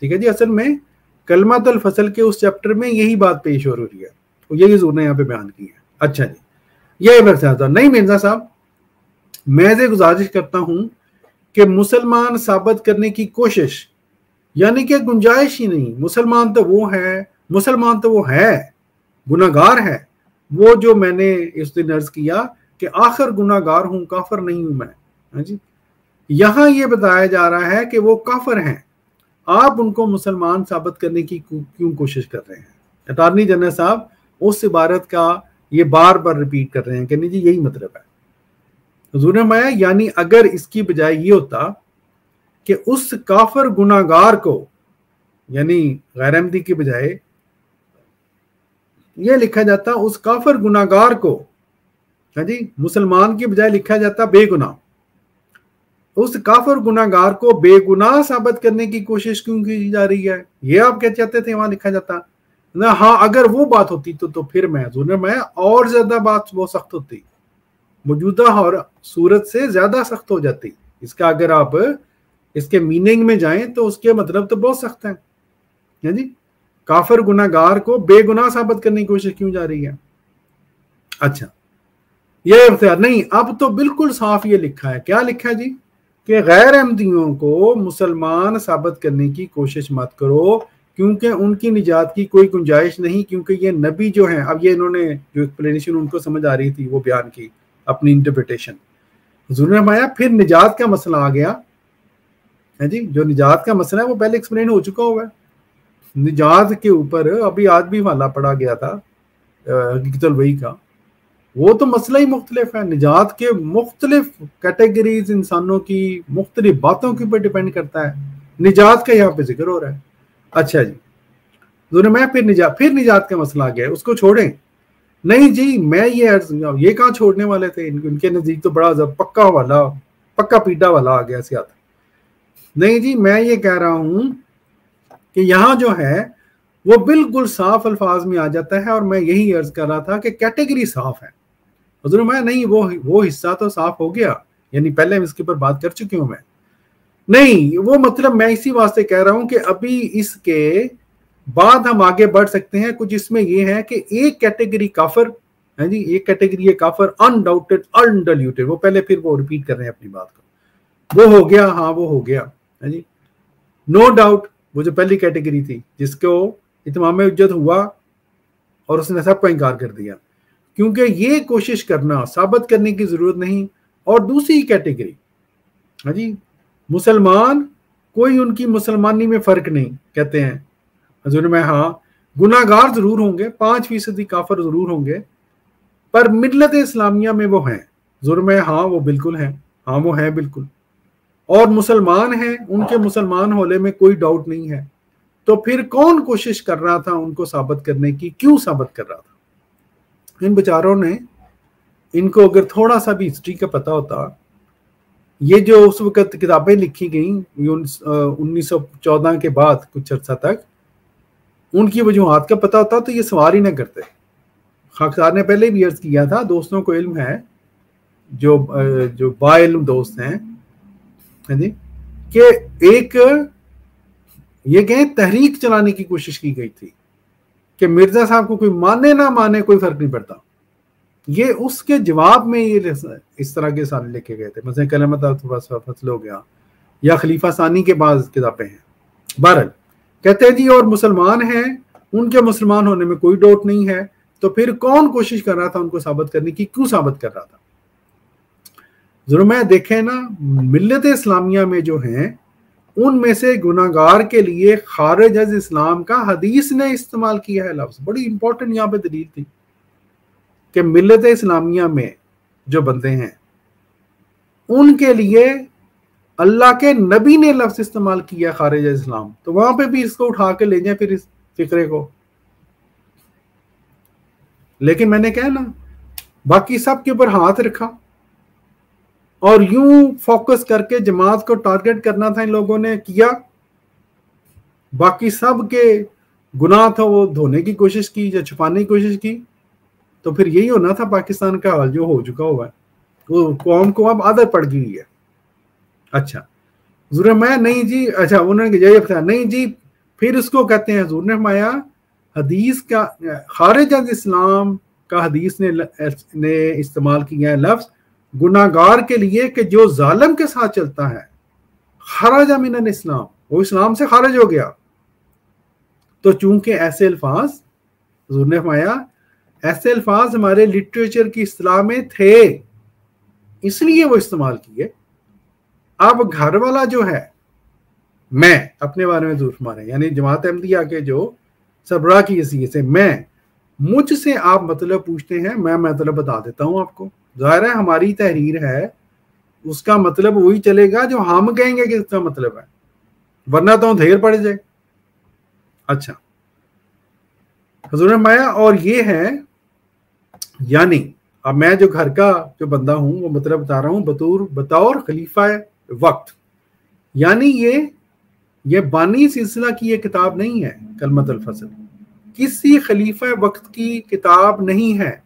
ठीक है जी, असल में कलमातल फ़सल के उस चैप्टर में यही बात पेश हो रही है तो यही ज़ोर ने यहाँ पे बयान की है। अच्छा जी यही मेरे साथ नहीं मिर्ज़ा साहब, मैं से गुजारिश करता हूँ कि मुसलमान साबित करने की कोशिश, यानी कि गुंजाइश ही नहीं, मुसलमान तो वो है, मुसलमान तो वो है गुनागार है वो जो मैंने इस दिन अर्ज़ किया कि आखिर गुनागार हूँ, काफर नहीं हूँ मैं। हाँ जी? यहाँ ये बताया जा रहा है कि वो काफर हैं। आप उनको मुसलमान साबित करने की क्यों कोशिश कर रहे हैं? अटारनी जनरल साहब, उस इबारत का ये बार बार रिपीट कर रहे हैं, कहने जी, यही मतलब है। हजूर माया यानी अगर इसकी बजाय ये होता कि उस काफर गुनागार को, यानी गैर अहमदी की बजाय यह लिखा जाता उस काफर गुनागार को। हाँ जी, मुसलमान की बजाय लिखा जाता बेगुनाह। उस काफर गुनागार को बेगुनाह साबित करने की कोशिश क्यों की जा रही है? ये आप क्या चाहते थे वहाँ लिखा जाता? ना हाँ अगर वो बात होती तो तो फिर मैं हजूर मैं और ज़्यादा बात वो सख्त होती। मौजूदा और सूरत से ज़्यादा सख्त हो जाती। इसका अगर आप, इसके मीनिंग में जाएँ तो उसके मतलब तो बहुत सख्त है जी काफिर गुनागार को बेगुनाह साबित करने की कोशिश क्यों जा रही है? अच्छा ये अख्तियार नहीं, अब तो बिल्कुल साफ़ ये लिखा है। क्या लिखा है जी? कि गैर अहमदियों को मुसलमान साबित करने की कोशिश मत करो, क्योंकि उनकी निजात की कोई गुंजाइश नहीं, क्योंकि ये नबी जो है, अब ये इन्होंने जो एक्सप्लेनेशन उनको समझ आ रही थी, वो बयान की, अपनी इंटरप्रिटेशन हजूर ने फिर निजात का मसला आ गया। है जी, जो निजात का मसला है, वो पहले एक्सप्लेन हो चुका हुआ है निजात के ऊपर अभी आज भी वाला पड़ा गया था हकीकत वही का। वो तो मसला ही मुख्तलिफ़ है। निजात के मुख्तलिफ़ कैटेगरीज इंसानों की मुख्तलिफ़ बातों के ऊपर डिपेंड करता है। निजात का यहाँ पे ज़िक्र हो रहा है। अच्छा जी। दोनों मैं फिर निजात फिर निजात का मसला आ गया उसको छोड़ें। नहीं जी, मैं ये अर्ज़, ये कहाँ छोड़ने वाले थे? इनके नज़दीक तो बड़ा पक्का वाला, पक्का पीटा वाला आ गया सियात नहीं जी, मैं ये कह रहा हूँ कि यहाँ जो है, वो बिल्कुल साफ़ अल्फाज में आ जाता है और मैं यही अर्ज़ कर रहा था कि कैटेगरी साफ़ है। हजूर मैं, नहीं, वो वो हिस्सा तो साफ़ हो गया, यानी पहले इसके ऊपर बात कर चुकी हूँ मैं। नहीं, वो मतलब मैं इसी वास्ते कह रहा हूँ कि अभी इसके बाद हम आगे बढ़ सकते हैं। कुछ इसमें ये है कि एक कैटेगरी काफर, है जी, एक कैटेगरी है काफर अनडाउटेड अनडल्यूटेड वो पहले फिर वो रिपीट कर रहे हैं अपनी बात को। वो हो गया हाँ वो हो गया, है जी। नो डाउट वो जो पहली कैटेगरी थी, जिसको इतमाम उज्जत हुआ और उसने सबका इनकार कर दिया। क्योंकि ये कोशिश करना, साबित करने की ज़रूरत नहीं। और दूसरी कैटेगरी हाँ जी, मुसलमान, कोई उनकी मुसलमानी में फ़र्क नहीं, कहते हैं। हजूर में हाँ गुनागार ज़रूर होंगे, पाँच फ़ीसदी काफर ज़रूर होंगे, पर मिलत इस्लामिया में वो हैं। जुर्म हाँ वो बिल्कुल है। हाँ वो है बिल्कुल। और मुसलमान हैं उनके मुसलमान होने में कोई डाउट नहीं है। तो फिर कौन कोशिश कर रहा था उनको साबित करने की? क्यों साबित कर रहा था? इन बेचारों ने इनको अगर थोड़ा सा भी हिस्ट्री का पता होता ये जो उस वक्त किताबें लिखी गई उन्नीस सौ चौदह के बाद कुछ अर्सा तक उनकी वजूहत का पता होता तो ये सवार ही ना करते। खाकसार ने पहले भी अर्ज़ किया था दोस्तों को इल्म है जो जो बाइल्म दोस्त हैं जी कि एक, ये कहें, तहरीक चलाने की कोशिश की गई थी कि मिर्ज़ा साहब को कोई माने ना माने कोई फ़र्क नहीं पड़ता। ये उसके जवाब में ये इस तरह के सारे लिखे गए थे। मसले कलमत फ़सल हो गया। या खलीफा सानी के बाद किताबें हैं। बहरल कहते हैं जी, और मुसलमान हैं, उनके मुसलमान होने में कोई डोट नहीं है तो फिर कौन कोशिश कर रहा था उनको साबित करने की? क्यों साबित कर रहा था? जुर्म देखे ना मिलत इस्लामिया में जो हैं, उनमें से गुनागार के लिए खारिज अज इस्लाम का हदीस ने इस्तेमाल किया है लफ्ज। बड़ी इंपॉर्टेंट यहाँ पे दलील थी कि मिलत इस्लामिया में जो बंदे हैं, उनके लिए अल्लाह के नबी ने लफ्ज इस्तेमाल किया खारिज इस्लाम। तो वहाँ पे भी इसको उठा के ले जाए फिर इस फिक्रे को। लेकिन मैंने कहा ना, बाकी सब के ऊपर हाथ रखा। और यूँ फोकस करके जमात को टारगेट करना था इन लोगों ने किया। बाकी सब के गुनाह था, वो धोने की कोशिश की या छुपाने की कोशिश की। तो फिर यही होना था पाकिस्तान का हाल, जो हो चुका हुआ है वो कौम को अब आदत पड़ गई है। अच्छा हजूर मैं नहीं जी अच्छा उन्होंने यही बताया नहीं जी, फिर उसको कहते हैं, हजूर ने माया हदीस का, खारिज इस्लाम का, हदीस ने ने इस्तेमाल किया है लफ्ज़। गुनागार के लिए कि जो जालम के साथ चलता है। खराज अमीन इस्लाम। वो इस्लाम से खारिज हो गया। तो चूँकि ऐसे अल्फाज ने ऐसे अल्फाज हमारे लिटरेचर की इस्लाम में थे, इसलिए वो इस्तेमाल किए। अब घर वाला जो है, मैं, अपने बारे में ज़रूर मारे यानी जमात अहमदिया के जो सबरा की हैसियत से मैं, मुझसे आप मतलब पूछते हैं, मैं मतलब बता देता हूँ आपको। ज़ाहिर है, हमारी तहरीर है, उसका मतलब वही चलेगा जो हम कहेंगे कि इसका मतलब है। वरना तो ढेर पड़ जाए अच्छा। हजूर माया, और ये है, यानी, अब मैं जो घर का जो बंदा हूँ, वो मतलब बता रहा हूँ, बतौर बतौर खलीफा वक्त। यानी ये ये बानी सिलसिला की ये किताब नहीं है, कलमत फ़सल किसी खलीफा वक्त की किताब नहीं है।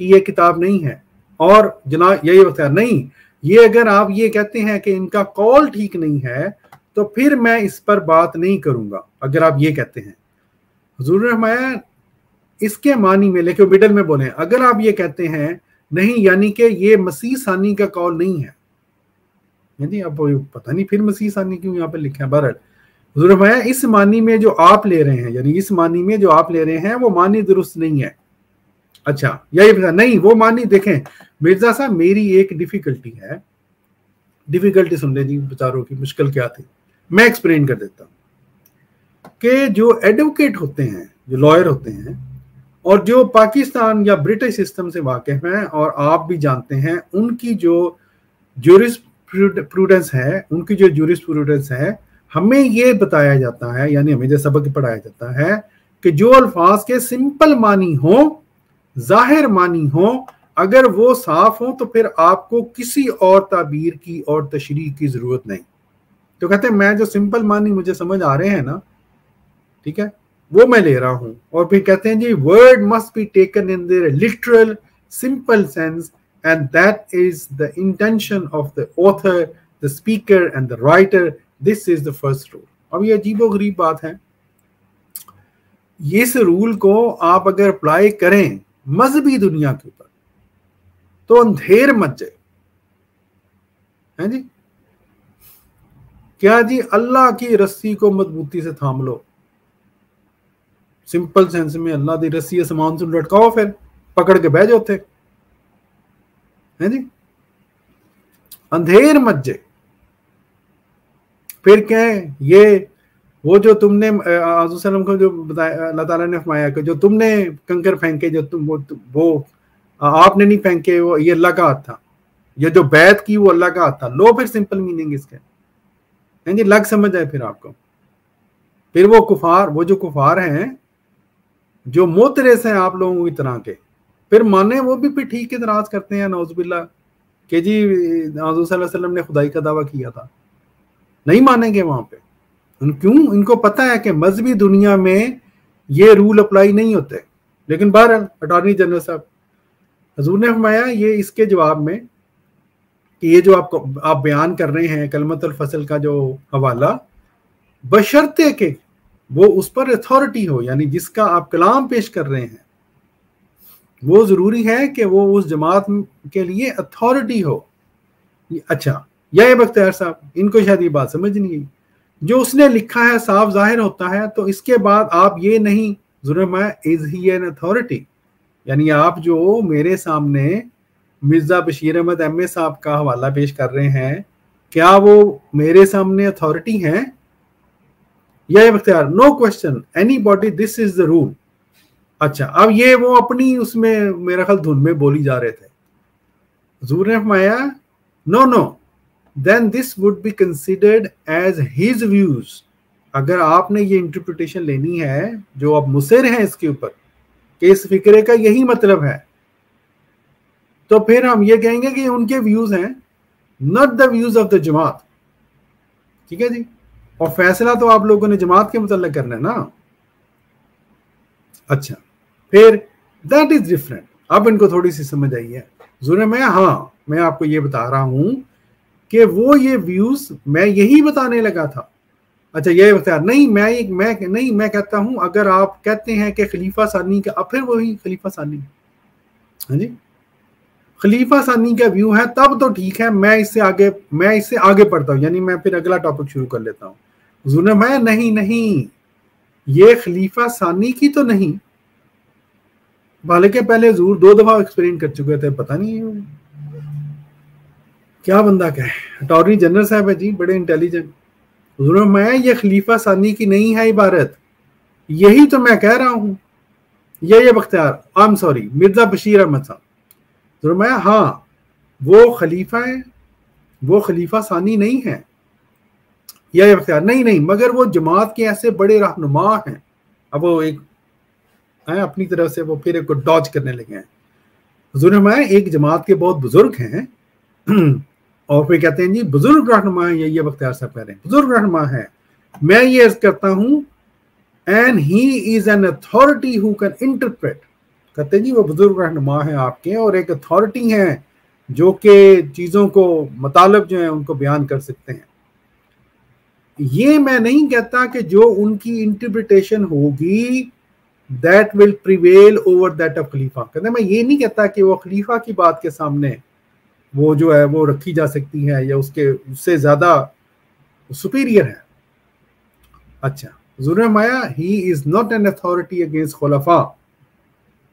कि ये किताब नहीं है। और जनाब यही वक्त नहीं, ये अगर आप ये कहते हैं कि इनका कॉल ठीक नहीं है तो फिर मैं इस पर बात नहीं करूँगा, अगर आप ये कहते हैं। हजूर रहमाया, इसके मानी में लेकिन मिडल में बोले अगर आप ये कहते हैं, नहीं, यानी कि ये मसीह सानी का कॉल नहीं है। यानी अब पता नहीं फिर मसीह सानी क्यों यहाँ पे लिखा है बरल हजूर रहमाया, इस मानी में जो आप ले रहे हैं, यानी इस मानी में जो आप ले रहे हैं, वो मानी दुरुस्त नहीं है। अच्छा यही नहीं, वो मानी देखें, मिर्ज़ा साहब, मेरी एक डिफिकल्टी है। डिफिकल्टी सुन ले जी, बेचारों की, मुश्किल क्या थी। मैं एक्सप्लेन कर देता हूँ कि जो एडवोकेट होते हैं, जो लॉयर होते हैं, और जो पाकिस्तान या ब्रिटिश सिस्टम से वाकिफ हैं, और आप भी जानते हैं, उनकी जो जूरिस प्रूडेंस है, उनकी जो जूरिस प्रूडेंस है, हमें ये बताया जाता है, यानी हमें जो सबक पढ़ाया जाता है, कि जो अल्फाज के सिंपल मानी हो ज़ाहिर मानी हो, अगर वो साफ़ हो तो फिर आपको किसी और ताबीर की और तशरी की ज़रूरत नहीं। तो कहते हैं, मैं जो सिंपल मानी मुझे समझ आ रहे हैं ना, ठीक है, वो मैं ले रहा हूँ। और फिर कहते हैं, जी word must be taken in their literal simple sense and that is the intention of the author the speaker and the writer this is the first rule अब ये अजीबो गरीब बात है। इस रूल को आप अगर अप्लाई करें मजहबी दुनिया के ऊपर। तो अंधेर मच जाए हैं जी? क्या जी अल्लाह की रस्सी को मजबूती से थाम लो? सिंपल सेंस में अल्लाह की रस्सी समान से लटकाओ फिर, पकड़ के बह जाते है जी? अंधेर मत जाए फिर क्या ये वो जो तुमने आज़म को जो बताया, अल्लाह ताला ने फरमाया कि जो तुमने कंकर फेंके, जो तुम, वो वो आपने नहीं फेंके, वो, ये अल्लाह का हाथ था। ये जो बैत की, वो अल्लाह का हाथ था। लो फिर सिंपल मीनिंग इसके। हैं जी, लग समझ आए फिर आपको। फिर वो कुफार, वो जो कुफार हैं, जो मोतरेस हैं आप लोगों की तरह के, फिर माने वो भी फिर ठीक इतराज करते हैं नौजबिल्ला के जी वसल्लम ने खुदाई का दावा किया था। नहीं मानेंगे वहाँ पे। क्यों? इनको पता है कि मजहबी दुनिया में ये रूल अप्लाई नहीं होते। लेकिन बहरहाल अटॉर्नी जनरल साहब, हजूर ने फरमाया, ये इसके जवाब में कि ये जो आपको, आप बयान कर रहे हैं कलमत फ़सल का जो हवाला, बशर्ते के वो उस पर अथॉरिटी हो, यानी जिसका आप कलाम पेश कर रहे हैं, वो ज़रूरी है कि वो उस जमात के लिए अथॉरिटी हो। अच्छा यह बख्तियार साहब, इनको शायद ये बात समझ नहीं आई। जो उसने लिखा है, साफ़ ज़ाहिर होता है तो इसके बाद आप ये नहीं, जुर्म इज़ ही एन अथॉरिटी यानी आप जो मेरे सामने मिर्ज़ा बशीर अहमद एम ए साहब का हवाला पेश कर रहे हैं, क्या वो मेरे सामने अथॉरिटी हैं? या इख्तियार no question anybody this is the rule अच्छा अब ये वो अपनी उसमें, मेरा ख्याल धुन में बोली जा रहे थे। जूर ने फरमाया no no then this would be considered as his views अगर आपने ये इंटरप्रिटेशन लेनी है, जो आप मुसर है इसके ऊपर, कि इस फिक्रे का यही मतलब है तो फिर हम ये कहेंगे कि उनके व्यूज़ हैं not the views of the जमात ठीक है जी? और फैसला तो आप लोगों ने जमात के मतलब करना है ना? अच्छा फिर दैट इज़ डिफरेंट अब इनको थोड़ी सी समझ आई है। जुर्म मैं हाँ मैं आपको ये बता रहा हूँ कि वो ये व्यूज़ मैं यही बताने लगा था। अच्छा ये बता नहीं, मैं एक, मैं, नहीं, मैं कहता हूँ, अगर आप कहते हैं कि खलीफा सानी का, अब फिर वही खलीफा सानी। हाँ जी? खलीफा सानी का व्यू है, तब तो ठीक है, मैं इससे आगे, मैं इससे आगे पढ़ता हूँ, यानी मैं फिर अगला टॉपिक शुरू कर लेता हूँ। जुनम है नहीं नहीं, ये खलीफा सानी की तो नहीं। के पहले ज़रूर दो दफ़ा एक्सप्लेन कर चुके थे, पता नहीं। क्या बंदा कहे? अटॉर्नी जनरल साहब है जी, बड़े इंटेलिजेंट मैं ये खलीफा सानी की नहीं है इबारत यही तो मैं कह रहा हूँ। ये ये Bakhtiar I am sorry Mirza Bashir Ahmad साहब। मैं हाँ वो खलीफा है, वो खलीफा सानी नहीं है। या, ये बख्तियार, नहीं नहीं, मगर वो जमात के ऐसे बड़े रहनुमा हैं। अब वो एक, है, अपनी तरफ़ से वो फिर एक डॉज करने लगे हैं। मैं, एक जमात के बहुत बुज़ुर्ग हैं। और फिर कहते हैं, जी, बुज़ुर्ग रहनुमा है ये बख्तियार साहब कह रहे हैं। बुज़ुर्ग रहनुमा है। मैं ये करता हूँ and he is an authority who can interpret कहते हैं, जी, वो बुज़ुर्ग रहनुमा है आपके और एक अथॉरिटी है जो कि चीज़ों को मतलब जो है उनको बयान कर सकते हैं। ये मैं नहीं कहता कि जो उनकी इंटरप्रिटेशन होगी that will prevail over that of खलीफा। कहते मैं ये नहीं कहता कि वो खलीफा की बात के सामने वो जो है, वो रखी जा सकती है या उसके, उससे ज़्यादा सुपीरियर है। अच्छा जुर माया he is not an authority against खलफा।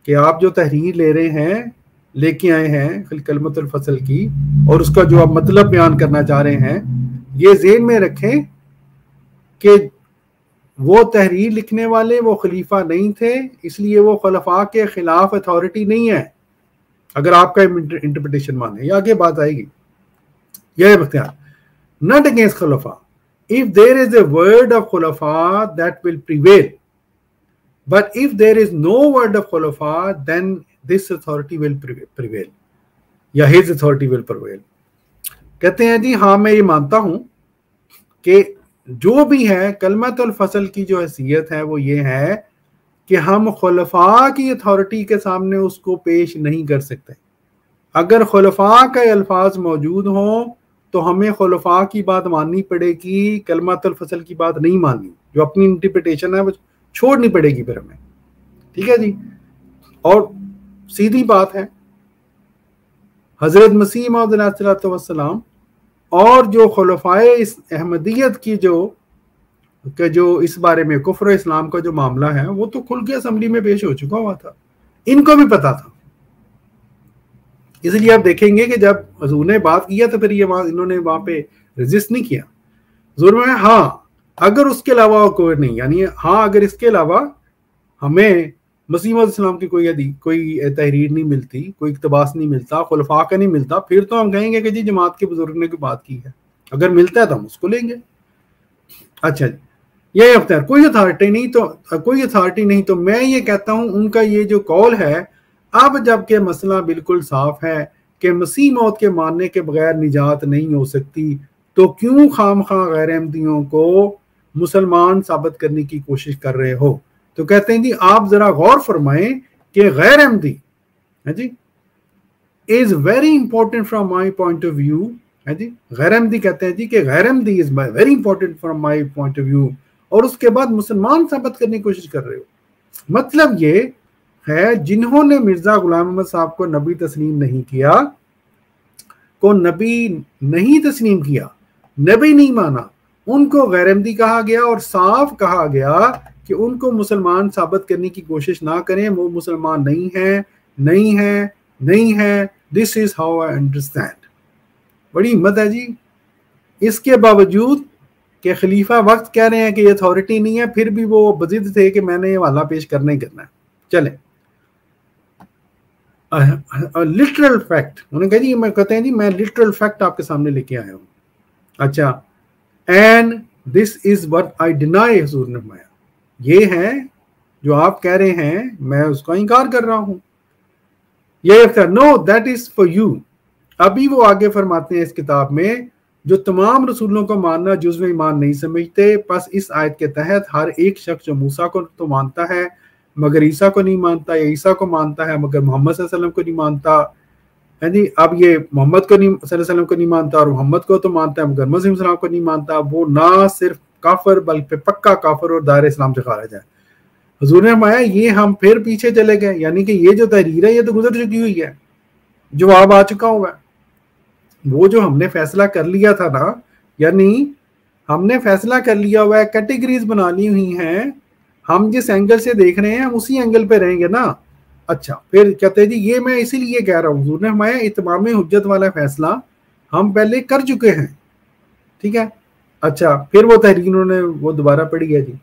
कि आप जो तहरीर ले रहे हैं, लेके आए हैं फ़सल की, और उसका जो आप मतलब बयान करना चाह रहे हैं, ये जेन में रखें कि वो तहरीर लिखने वाले, वो खलीफा नहीं थे, इसलिए वो खलफा के खिलाफ अथॉरिटी नहीं है। अगर आपका इंटरप्रिटेशन माने या आगे बात आएगी यह Bakhtiar not against खलफा if there is a word of खलफा that will prevail But if there is no word of khulafa, then this authority will prevail. या his authority will prevail. कहते हैं जी हाँ मैं ये मानता हूँ कि जो भी है कलमत फ़सल की जो हैसियत है वो ये है कि हम खलफा की अथॉरिटी के सामने उसको पेश नहीं कर सकते। अगर खलफा के अल्फाज मौजूद हों तो हमें खलफा की बात माननी पड़ेगी कलमत फ़सल की बात नहीं माननी। जो अपनी इंटरप्रिटेशन है, वो छोड़नी पड़ेगी फिर हमें। ठीक है जी? और सीधी बात है, हज़रत मसीम और जो खलफाए इस अहमदियत की जो के जो इस बारे में कुफर इस्लाम का जो मामला है, वो तो खुल के असम्बली में पेश हो चुका हुआ था। इनको भी पता था। इसलिए आप देखेंगे कि जब हजूर ने बात किया तो फिर ये इन्होंने वहाँ पे रजिस्ट नहीं किया। जुर्म है हाँ अगर उसके अलावा कोई नहीं, यानी हाँ अगर इसके अलावा हमें मसीम इस्लाम की कोई कोई तहरीर नहीं मिलती, कोई इकतबास नहीं मिलता, खुलफा का नहीं मिलता, फिर तो हम कहेंगे कि जी जमात के बुज़ुर्ग ने की बात की है। अगर मिलता है तो हम उसको लेंगे। अच्छा जी। ये अख्तियार कोई अथॉरिटी नहीं तो कोई अथॉरिटी नहीं तो मैं ये कहता हूँ, उनका ये जो कॉल है, अब जबकि मसला बिल्कुल साफ़ है कि मसीह मौत के मानने के बगैर निजात नहीं हो सकती तो क्यों खाम खा गैर अहमदियों को मुसलमान साबित करने की कोशिश कर रहे हो? तो कहते हैं जी, आप जरा गौर फरमाएँ कि गैर अहमदी, है जी is very important from my point of view है जी, गैर अहमदी कहते हैं जी कि गैर Ahmadi is very important from my point of view और उसके बाद मुसलमान साबित करने की कोशिश कर रहे हो। मतलब ये है, जिन्होंने मिर्ज़ा गुलाम अहमद साहब को नबी तस्लीम नहीं किया, को नबी नहीं तस्लीम किया, नबी नहीं माना, उनको गैरमदी कहा गया और साफ़ कहा गया कि उनको मुसलमान साबित करने की कोशिश ना करें। वो मुसलमान नहीं है नहीं है नहीं है। This is how I understand बड़ी हिम्मत है जी। इसके बावजूद कि खलीफा वक्त कह रहे हैं कि अथॉरिटी नहीं है, फिर भी वो बजिद थे कि मैंने ये वाला पेश करना ही करना है। चले। लिटरल फैक्ट उन्होंने कहा, जी, मैं कहते हैं, जी, मैं लिटरल फैक्ट आपके सामने लेके आया हूँ। अच्छा and this is what I deny हजूर ने फरमाया। ये है जो आप कह रहे हैं, मैं उसका इनकार कर रहा हूँ। ये no that is for you अभी वो आगे फरमाते हैं इस किताब में जो तमाम रसूलों को मानना जुज्व ईमान नहीं समझते, बस इस आयत के तहत हर एक शख्स जो मूसा को तो मानता है, मगर ईसा को नहीं मानता या ईसा को मानता है, मगर मोहम्मद को नहीं मानता, है जी? अब ये मोहम्मद को नहीं को नहीं मानता और मोहम्मद को तो मानता है, मगर मसीम को नहीं मानता, वो ना सिर्फ़ काफर बल्कि पक्का काफर और दायरे इस्लाम से खारिज है। हजूर ने माया ये हम फिर पीछे चले गए, यानी कि ये जो तहरीर है, ये तो गुजर चुकी हुई है जवाब आ चुका हुआ वो जो हमने फैसला कर लिया था ना, यानी हमने फैसला कर लिया हुआ है कैटेगरीज बना ली हुई हैं। हम जिस एंगल से देख रहे हैं, हम उसी एंगल पे रहेंगे ना। अच्छा फिर कहते हैं जी, ये मैं इसीलिए कह रहा हूँ हमारे इतमाम हजत वाला फैसला हम पहले कर चुके हैं। ठीक है? अच्छा फिर वो तहरीर उन्होंने, वो दोबारा पढ़ी है जी।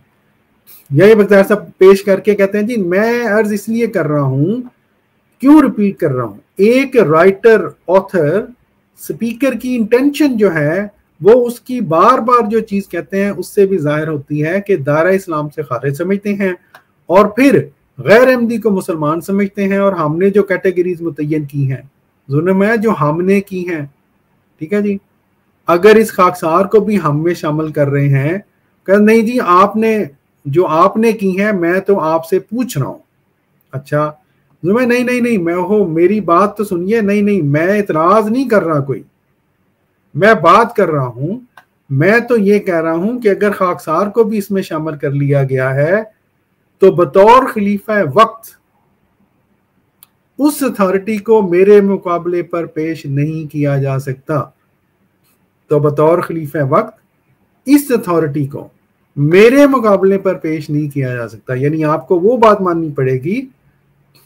यही बख्तियार साहब पेश करके कहते हैं जी, मैं अर्ज़ इसलिए कर रहा हूँ, क्यों रिपीट कर रहा हूँ? एक राइटर ऑथर स्पीकर की इंटेंशन जो है, वो उसकी बार बार जो चीज़ कहते हैं, उससे भी ज़ाहिर होती है कि दायरा इस्लाम से खारिज समझते हैं और फिर गैर अहमदी को मुसलमान समझते हैं और हमने जो कैटेगरीज मुतन की हैं, जुल्म जो हमने की हैं। ठीक है जी? अगर इस खाकसार को भी हम में शामिल कर रहे हैं कर नहीं जी, आपने, जो आपने की है, मैं तो आपसे पूछ रहा हूँ। अच्छा मैं, नहीं नहीं नहीं, मैं हो मेरी बात तो सुनिए, नहीं नहीं, मैं इतराज नहीं कर रहा कोई। मैं बात कर रहा हूँ, मैं तो ये कह रहा हूँ कि अगर खाकसार को भी इसमें शामिल कर लिया गया है तो बतौर खलीफा वक्त उस अथॉरिटी को मेरे मुकाबले पर पेश नहीं किया जा सकता। तो बतौर खलीफा वक्त इस अथॉरिटी को मेरे मुकाबले पर पेश नहीं किया जा सकता। यानी आपको वो बात माननी पड़ेगी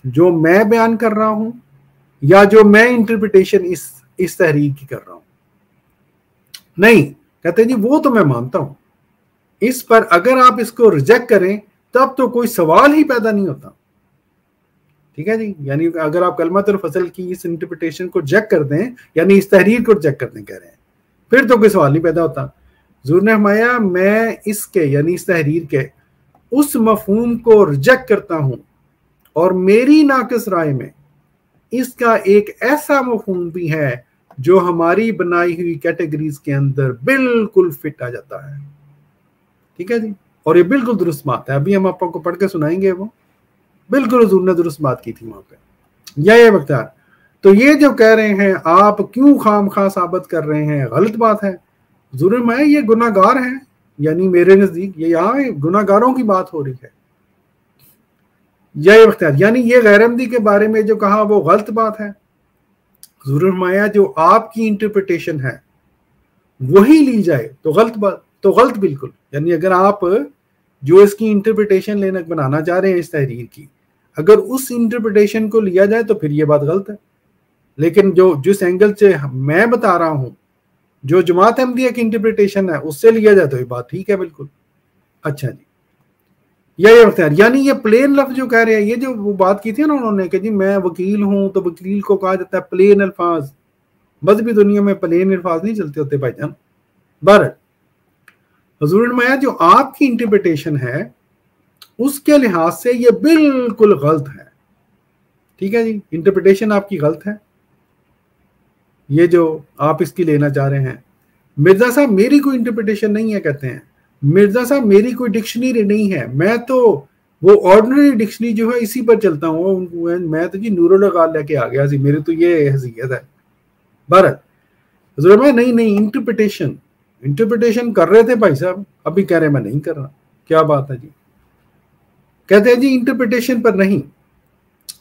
जो मैं बयान कर रहा हूँ या जो मैं इंटरप्रिटेशन इस इस तहरीर की कर रहा हूँ। नहीं, कहते जी, वो तो मैं मानता हूँ। इस पर अगर आप इसको रिजेक्ट करें, तब तो कोई सवाल ही पैदा नहीं होता। ठीक है जी? यानी अगर आप कलमत और फ़सल की इस इंटरप्रिटेशन को चेक कर दें, यानी इस तहरीर को चेक करने कह रहे हैं, फिर तो कोई सवाल नहीं पैदा होता। जूर ने हमाया मैं इसके, यानी इस तहरीर के, उस मफहूम को रिजेक्ट करता हूँ और मेरी नाकस राय में इसका एक ऐसा मफहूम भी है जो हमारी बनाई हुई कैटेगरीज के अंदर बिल्कुल फिट आ जाता है। ठीक है जी? और ये बिल्कुल दुरुस्त बात है। अभी हम आपको पढ़ के सुनाएँगे वो। बिल्कुल हजूर ने दुरुस्त बात की थी वहाँ पे। या, ये बख्तार तो ये जो कह रहे हैं, आप क्यों खाम खा साबित कर रहे हैं? गलत बात है। जुर्म है ये गुनागार है। यानी मेरे नज़दीक, ये यहाँ गुनागारों की बात हो रही है। या बख्तियार यानी ये गैरमदी के बारे में जो कहा, वो गलत बात है। जुर्माया जो आपकी इंटरप्रिटेशन है, वही ली जाए तो गलत बात तो गलत बिल्कुल। यानी अगर आप जो इसकी इंटरप्रिटेशन लेना, बनाना चाह रहे हैं इस तहरीर की, अगर उस इंटरप्रिटेशन को लिया जाए तो फिर ये बात गलत है। लेकिन जो, जिस एंगल से मैं बता रहा हूँ, जो जमात अहमदिया की इंटरप्रिटेशन है, उससे लिया जाए तो ये बात ठीक है बिल्कुल। अच्छा जी। या ये बख्तियार, यानी ये प्लेन लफ्ज जो कह रहे हैं, ये जो वो बात की थी ना उन्होंने कि जी मैं वकील हूँ तो वकील को कहा जाता है प्लेन अल्फाज भी दुनिया में प्लेन अल्फाज नहीं चलते होते भाईजान बर हजूर माया जो आपकी इंटरप्रिटेशन है, उसके लिहाज से ये बिल्कुल गलत है। ठीक है जी? इंटरप्रिटेशन आपकी गलत है। ये जो आप इसकी लेना चाह रहे हैं। मिर्ज़ा साहब, मेरी कोई इंटरप्रिटेशन नहीं है, कहते हैं। मिर्ज़ा साहब, मेरी कोई डिक्शनरी नहीं है। मैं तो वो ऑर्डनरी डिक्शनरी जो है, इसी पर चलता हूँ। मैं तो जी लगा लेके आ गया जी। मेरे तो ये हैसियत है। भारत मैं नहीं नहीं इंटरप्रिटेशन इंटरप्रिटेशन कर रहे थे भाई साहब। अभी कह रहे मैं नहीं कर रहा। क्या बात है जी। कहते हैं जी इंटरप्रिटेशन पर नहीं।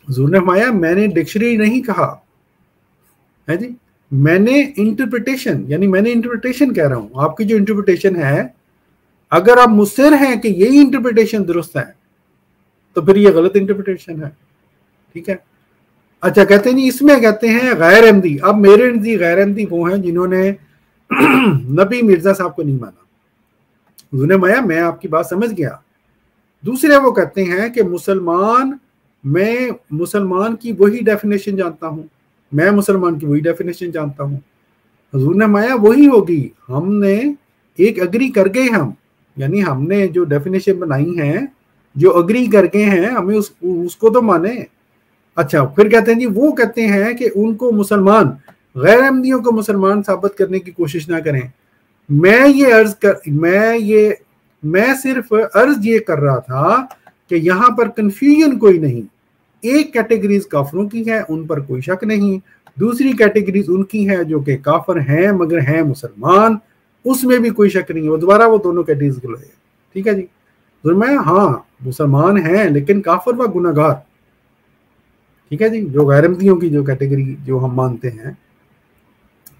हजूर ने फरमाया, मैंने डिक्शनरी नहीं कहा। है जी? मैंने इंटरप्रिटेशन यानी मैंने इंटरप्रिटेशन कह रहा हूँ। आपकी जो इंटरप्रिटेशन है अगर आप मुसर हैं कि यही इंटरप्रिटेशन दुरुस्त है तो फिर ये गलत इंटरप्रिटेशन है। ठीक है? अच्छा कहते हैं जी इसमें कहते हैं गैर अहमदी अब मेरे नज़दीक गैर अहमदी वो हैं जिन्होंने नबी मिर्ज़ा साहब को नहीं माना। उन्होंने माया, मैं आपकी बात समझ गया। दूसरे वो कहते हैं कि मुसलमान, मैं मुसलमान की वही डेफिनेशन जानता हूँ। मैं मुसलमान की वही डेफिनेशन जानता हूँ। हजूर ने माया, वही होगी। हमने एक अग्री कर गए हम। यानी हमने जो डेफिनेशन बनाई है, जो अग्री कर गए हैं, हमें उस, उसको तो माने। अच्छा फिर कहते हैं जी, वो कहते हैं कि उनको मुसलमान, गैर अहमदियों को मुसलमान साबित करने की कोशिश ना करें। मैं ये अर्ज़ कर, मैं ये, मैं सिर्फ़ अर्ज़ ये कर रहा था कि यहाँ पर कंफ्यूजन कोई नहीं। एक कैटेगरीज काफरों की है, उन पर कोई शक नहीं। दूसरी कैटेगरीज उनकी है जो कि काफर हैं, मगर हैं मुसलमान। उसमें भी कोई शक नहीं है। वो दोबारा वो दोनों कैटेगरीज को है ठीक है जी? तो मैं हाँ मुसलमान हैं, लेकिन काफर व गुनागार। ठीक है जी? जो गैरमतियों की जो कैटेगरी जो हम मानते हैं,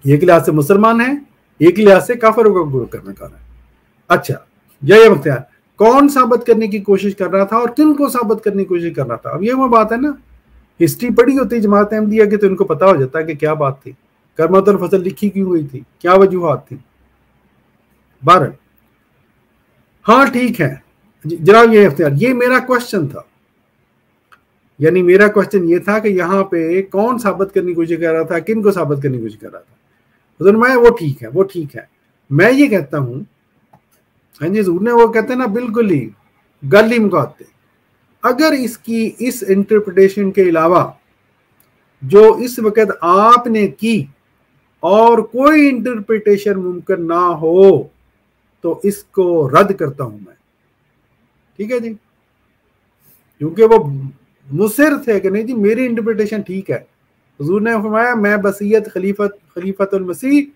एक लिहाज से मुसलमान है, एक लिहाज से काफर का गुरु करने का है अच्छा जय मुख्तियार कौन साबित करने की कोशिश कर रहा था और किन को साबित करने की कोशिश कर रहा था? अब ये वो बात है ना। हिस्ट्री पढ़ी होती जमात अहमदिया की तो इनको पता हो जाता कि क्या बात थी। करमत और फ़सल लिखी क्यों हुई थी? क्या वजूहत थी? बारह। हाँ ठीक है। जनाब, ये अख्तियार ये मेरा क्वेश्चन था। यानी मेरा क्वेश्चन ये था कि यहाँ पे कौन साबित करने की कोशिश कर रहा था, किन को साबित करने की कोशिश कर रहा था। मैं, वो ठीक है, वो ठीक है। मैं ये कहता हूँ हाँ जी ने वो कहते हैं ना, बिल्कुल ही, गल ही मुकाते। अगर इसकी, इस इंटरप्रिटेशन के अलावा, जो इस वक्त आपने की, और कोई इंटरप्रिटेशन मुमकिन ना हो तो इसको रद्द करता हूँ मैं। ठीक है जी? क्योंकि वो मुसर थे कि नहीं जी, मेरी इंटरप्रिटेशन ठीक है। हजूर ने फरमाया, मैं बसीयत खलीफत खलीफत मसीह,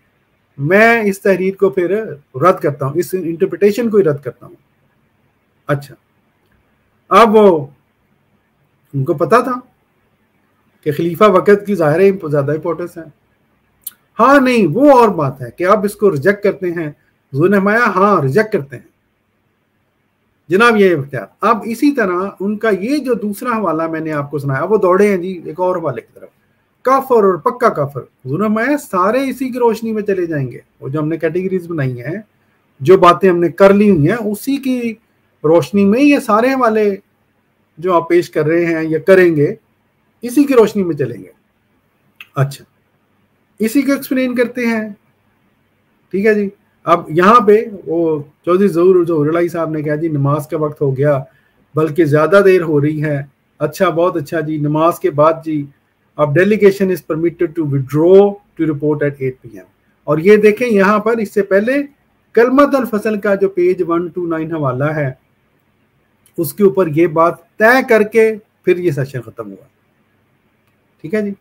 मैं इस तहरीर को फिर रद्द करता हूँ, इस इंटरप्रिटेशन को ही रद्द करता हूँ। अच्छा। अब वो, उनको पता था कि खलीफा वक़्त की ज़ाहिर ज़्यादा इंपॉर्टेंस है। हाँ नहीं, वो और बात है कि आप इसको रिजेक्ट करते हैं हजूर माया हाँ रिजेक्ट करते हैं। जनाब, ये इख्तियार अब इसी तरह उनका ये जो दूसरा हवाला मैंने आपको सुनाया, वो दौड़े हैं जी, एक और हवाले की तरफ़। काफर और पक्का काफर। जुर्म है सारे इसी की रोशनी में चले जाएँगे। वो जो हमने कैटेगरीज बनाई हैं, जो बातें हमने कर ली हुई हैं, उसी की रोशनी में ये सारे हवाले जो आप पेश कर रहे हैं या करेंगे, इसी की रोशनी में चलेंगे। अच्छा इसी को एक्सप्लेन करते हैं। ठीक है जी? अब यहाँ पे वो चौधरी ज़रूर जो साहब ने कहा, जी, नमाज़ का वक्त हो गया, बल्कि ज़्यादा देर हो रही है। अच्छा बहुत अच्छा जी, नमाज़ के बाद, जी, अब delegation is permitted to withdraw to report at 8 PM और ये देखें, यहाँ पर इससे पहले कलमत फ़सल का जो पेज वन टू नाइन हवाला है, उसके ऊपर ये बात तय करके फिर ये सेशन खत्म हुआ। ठीक है जी?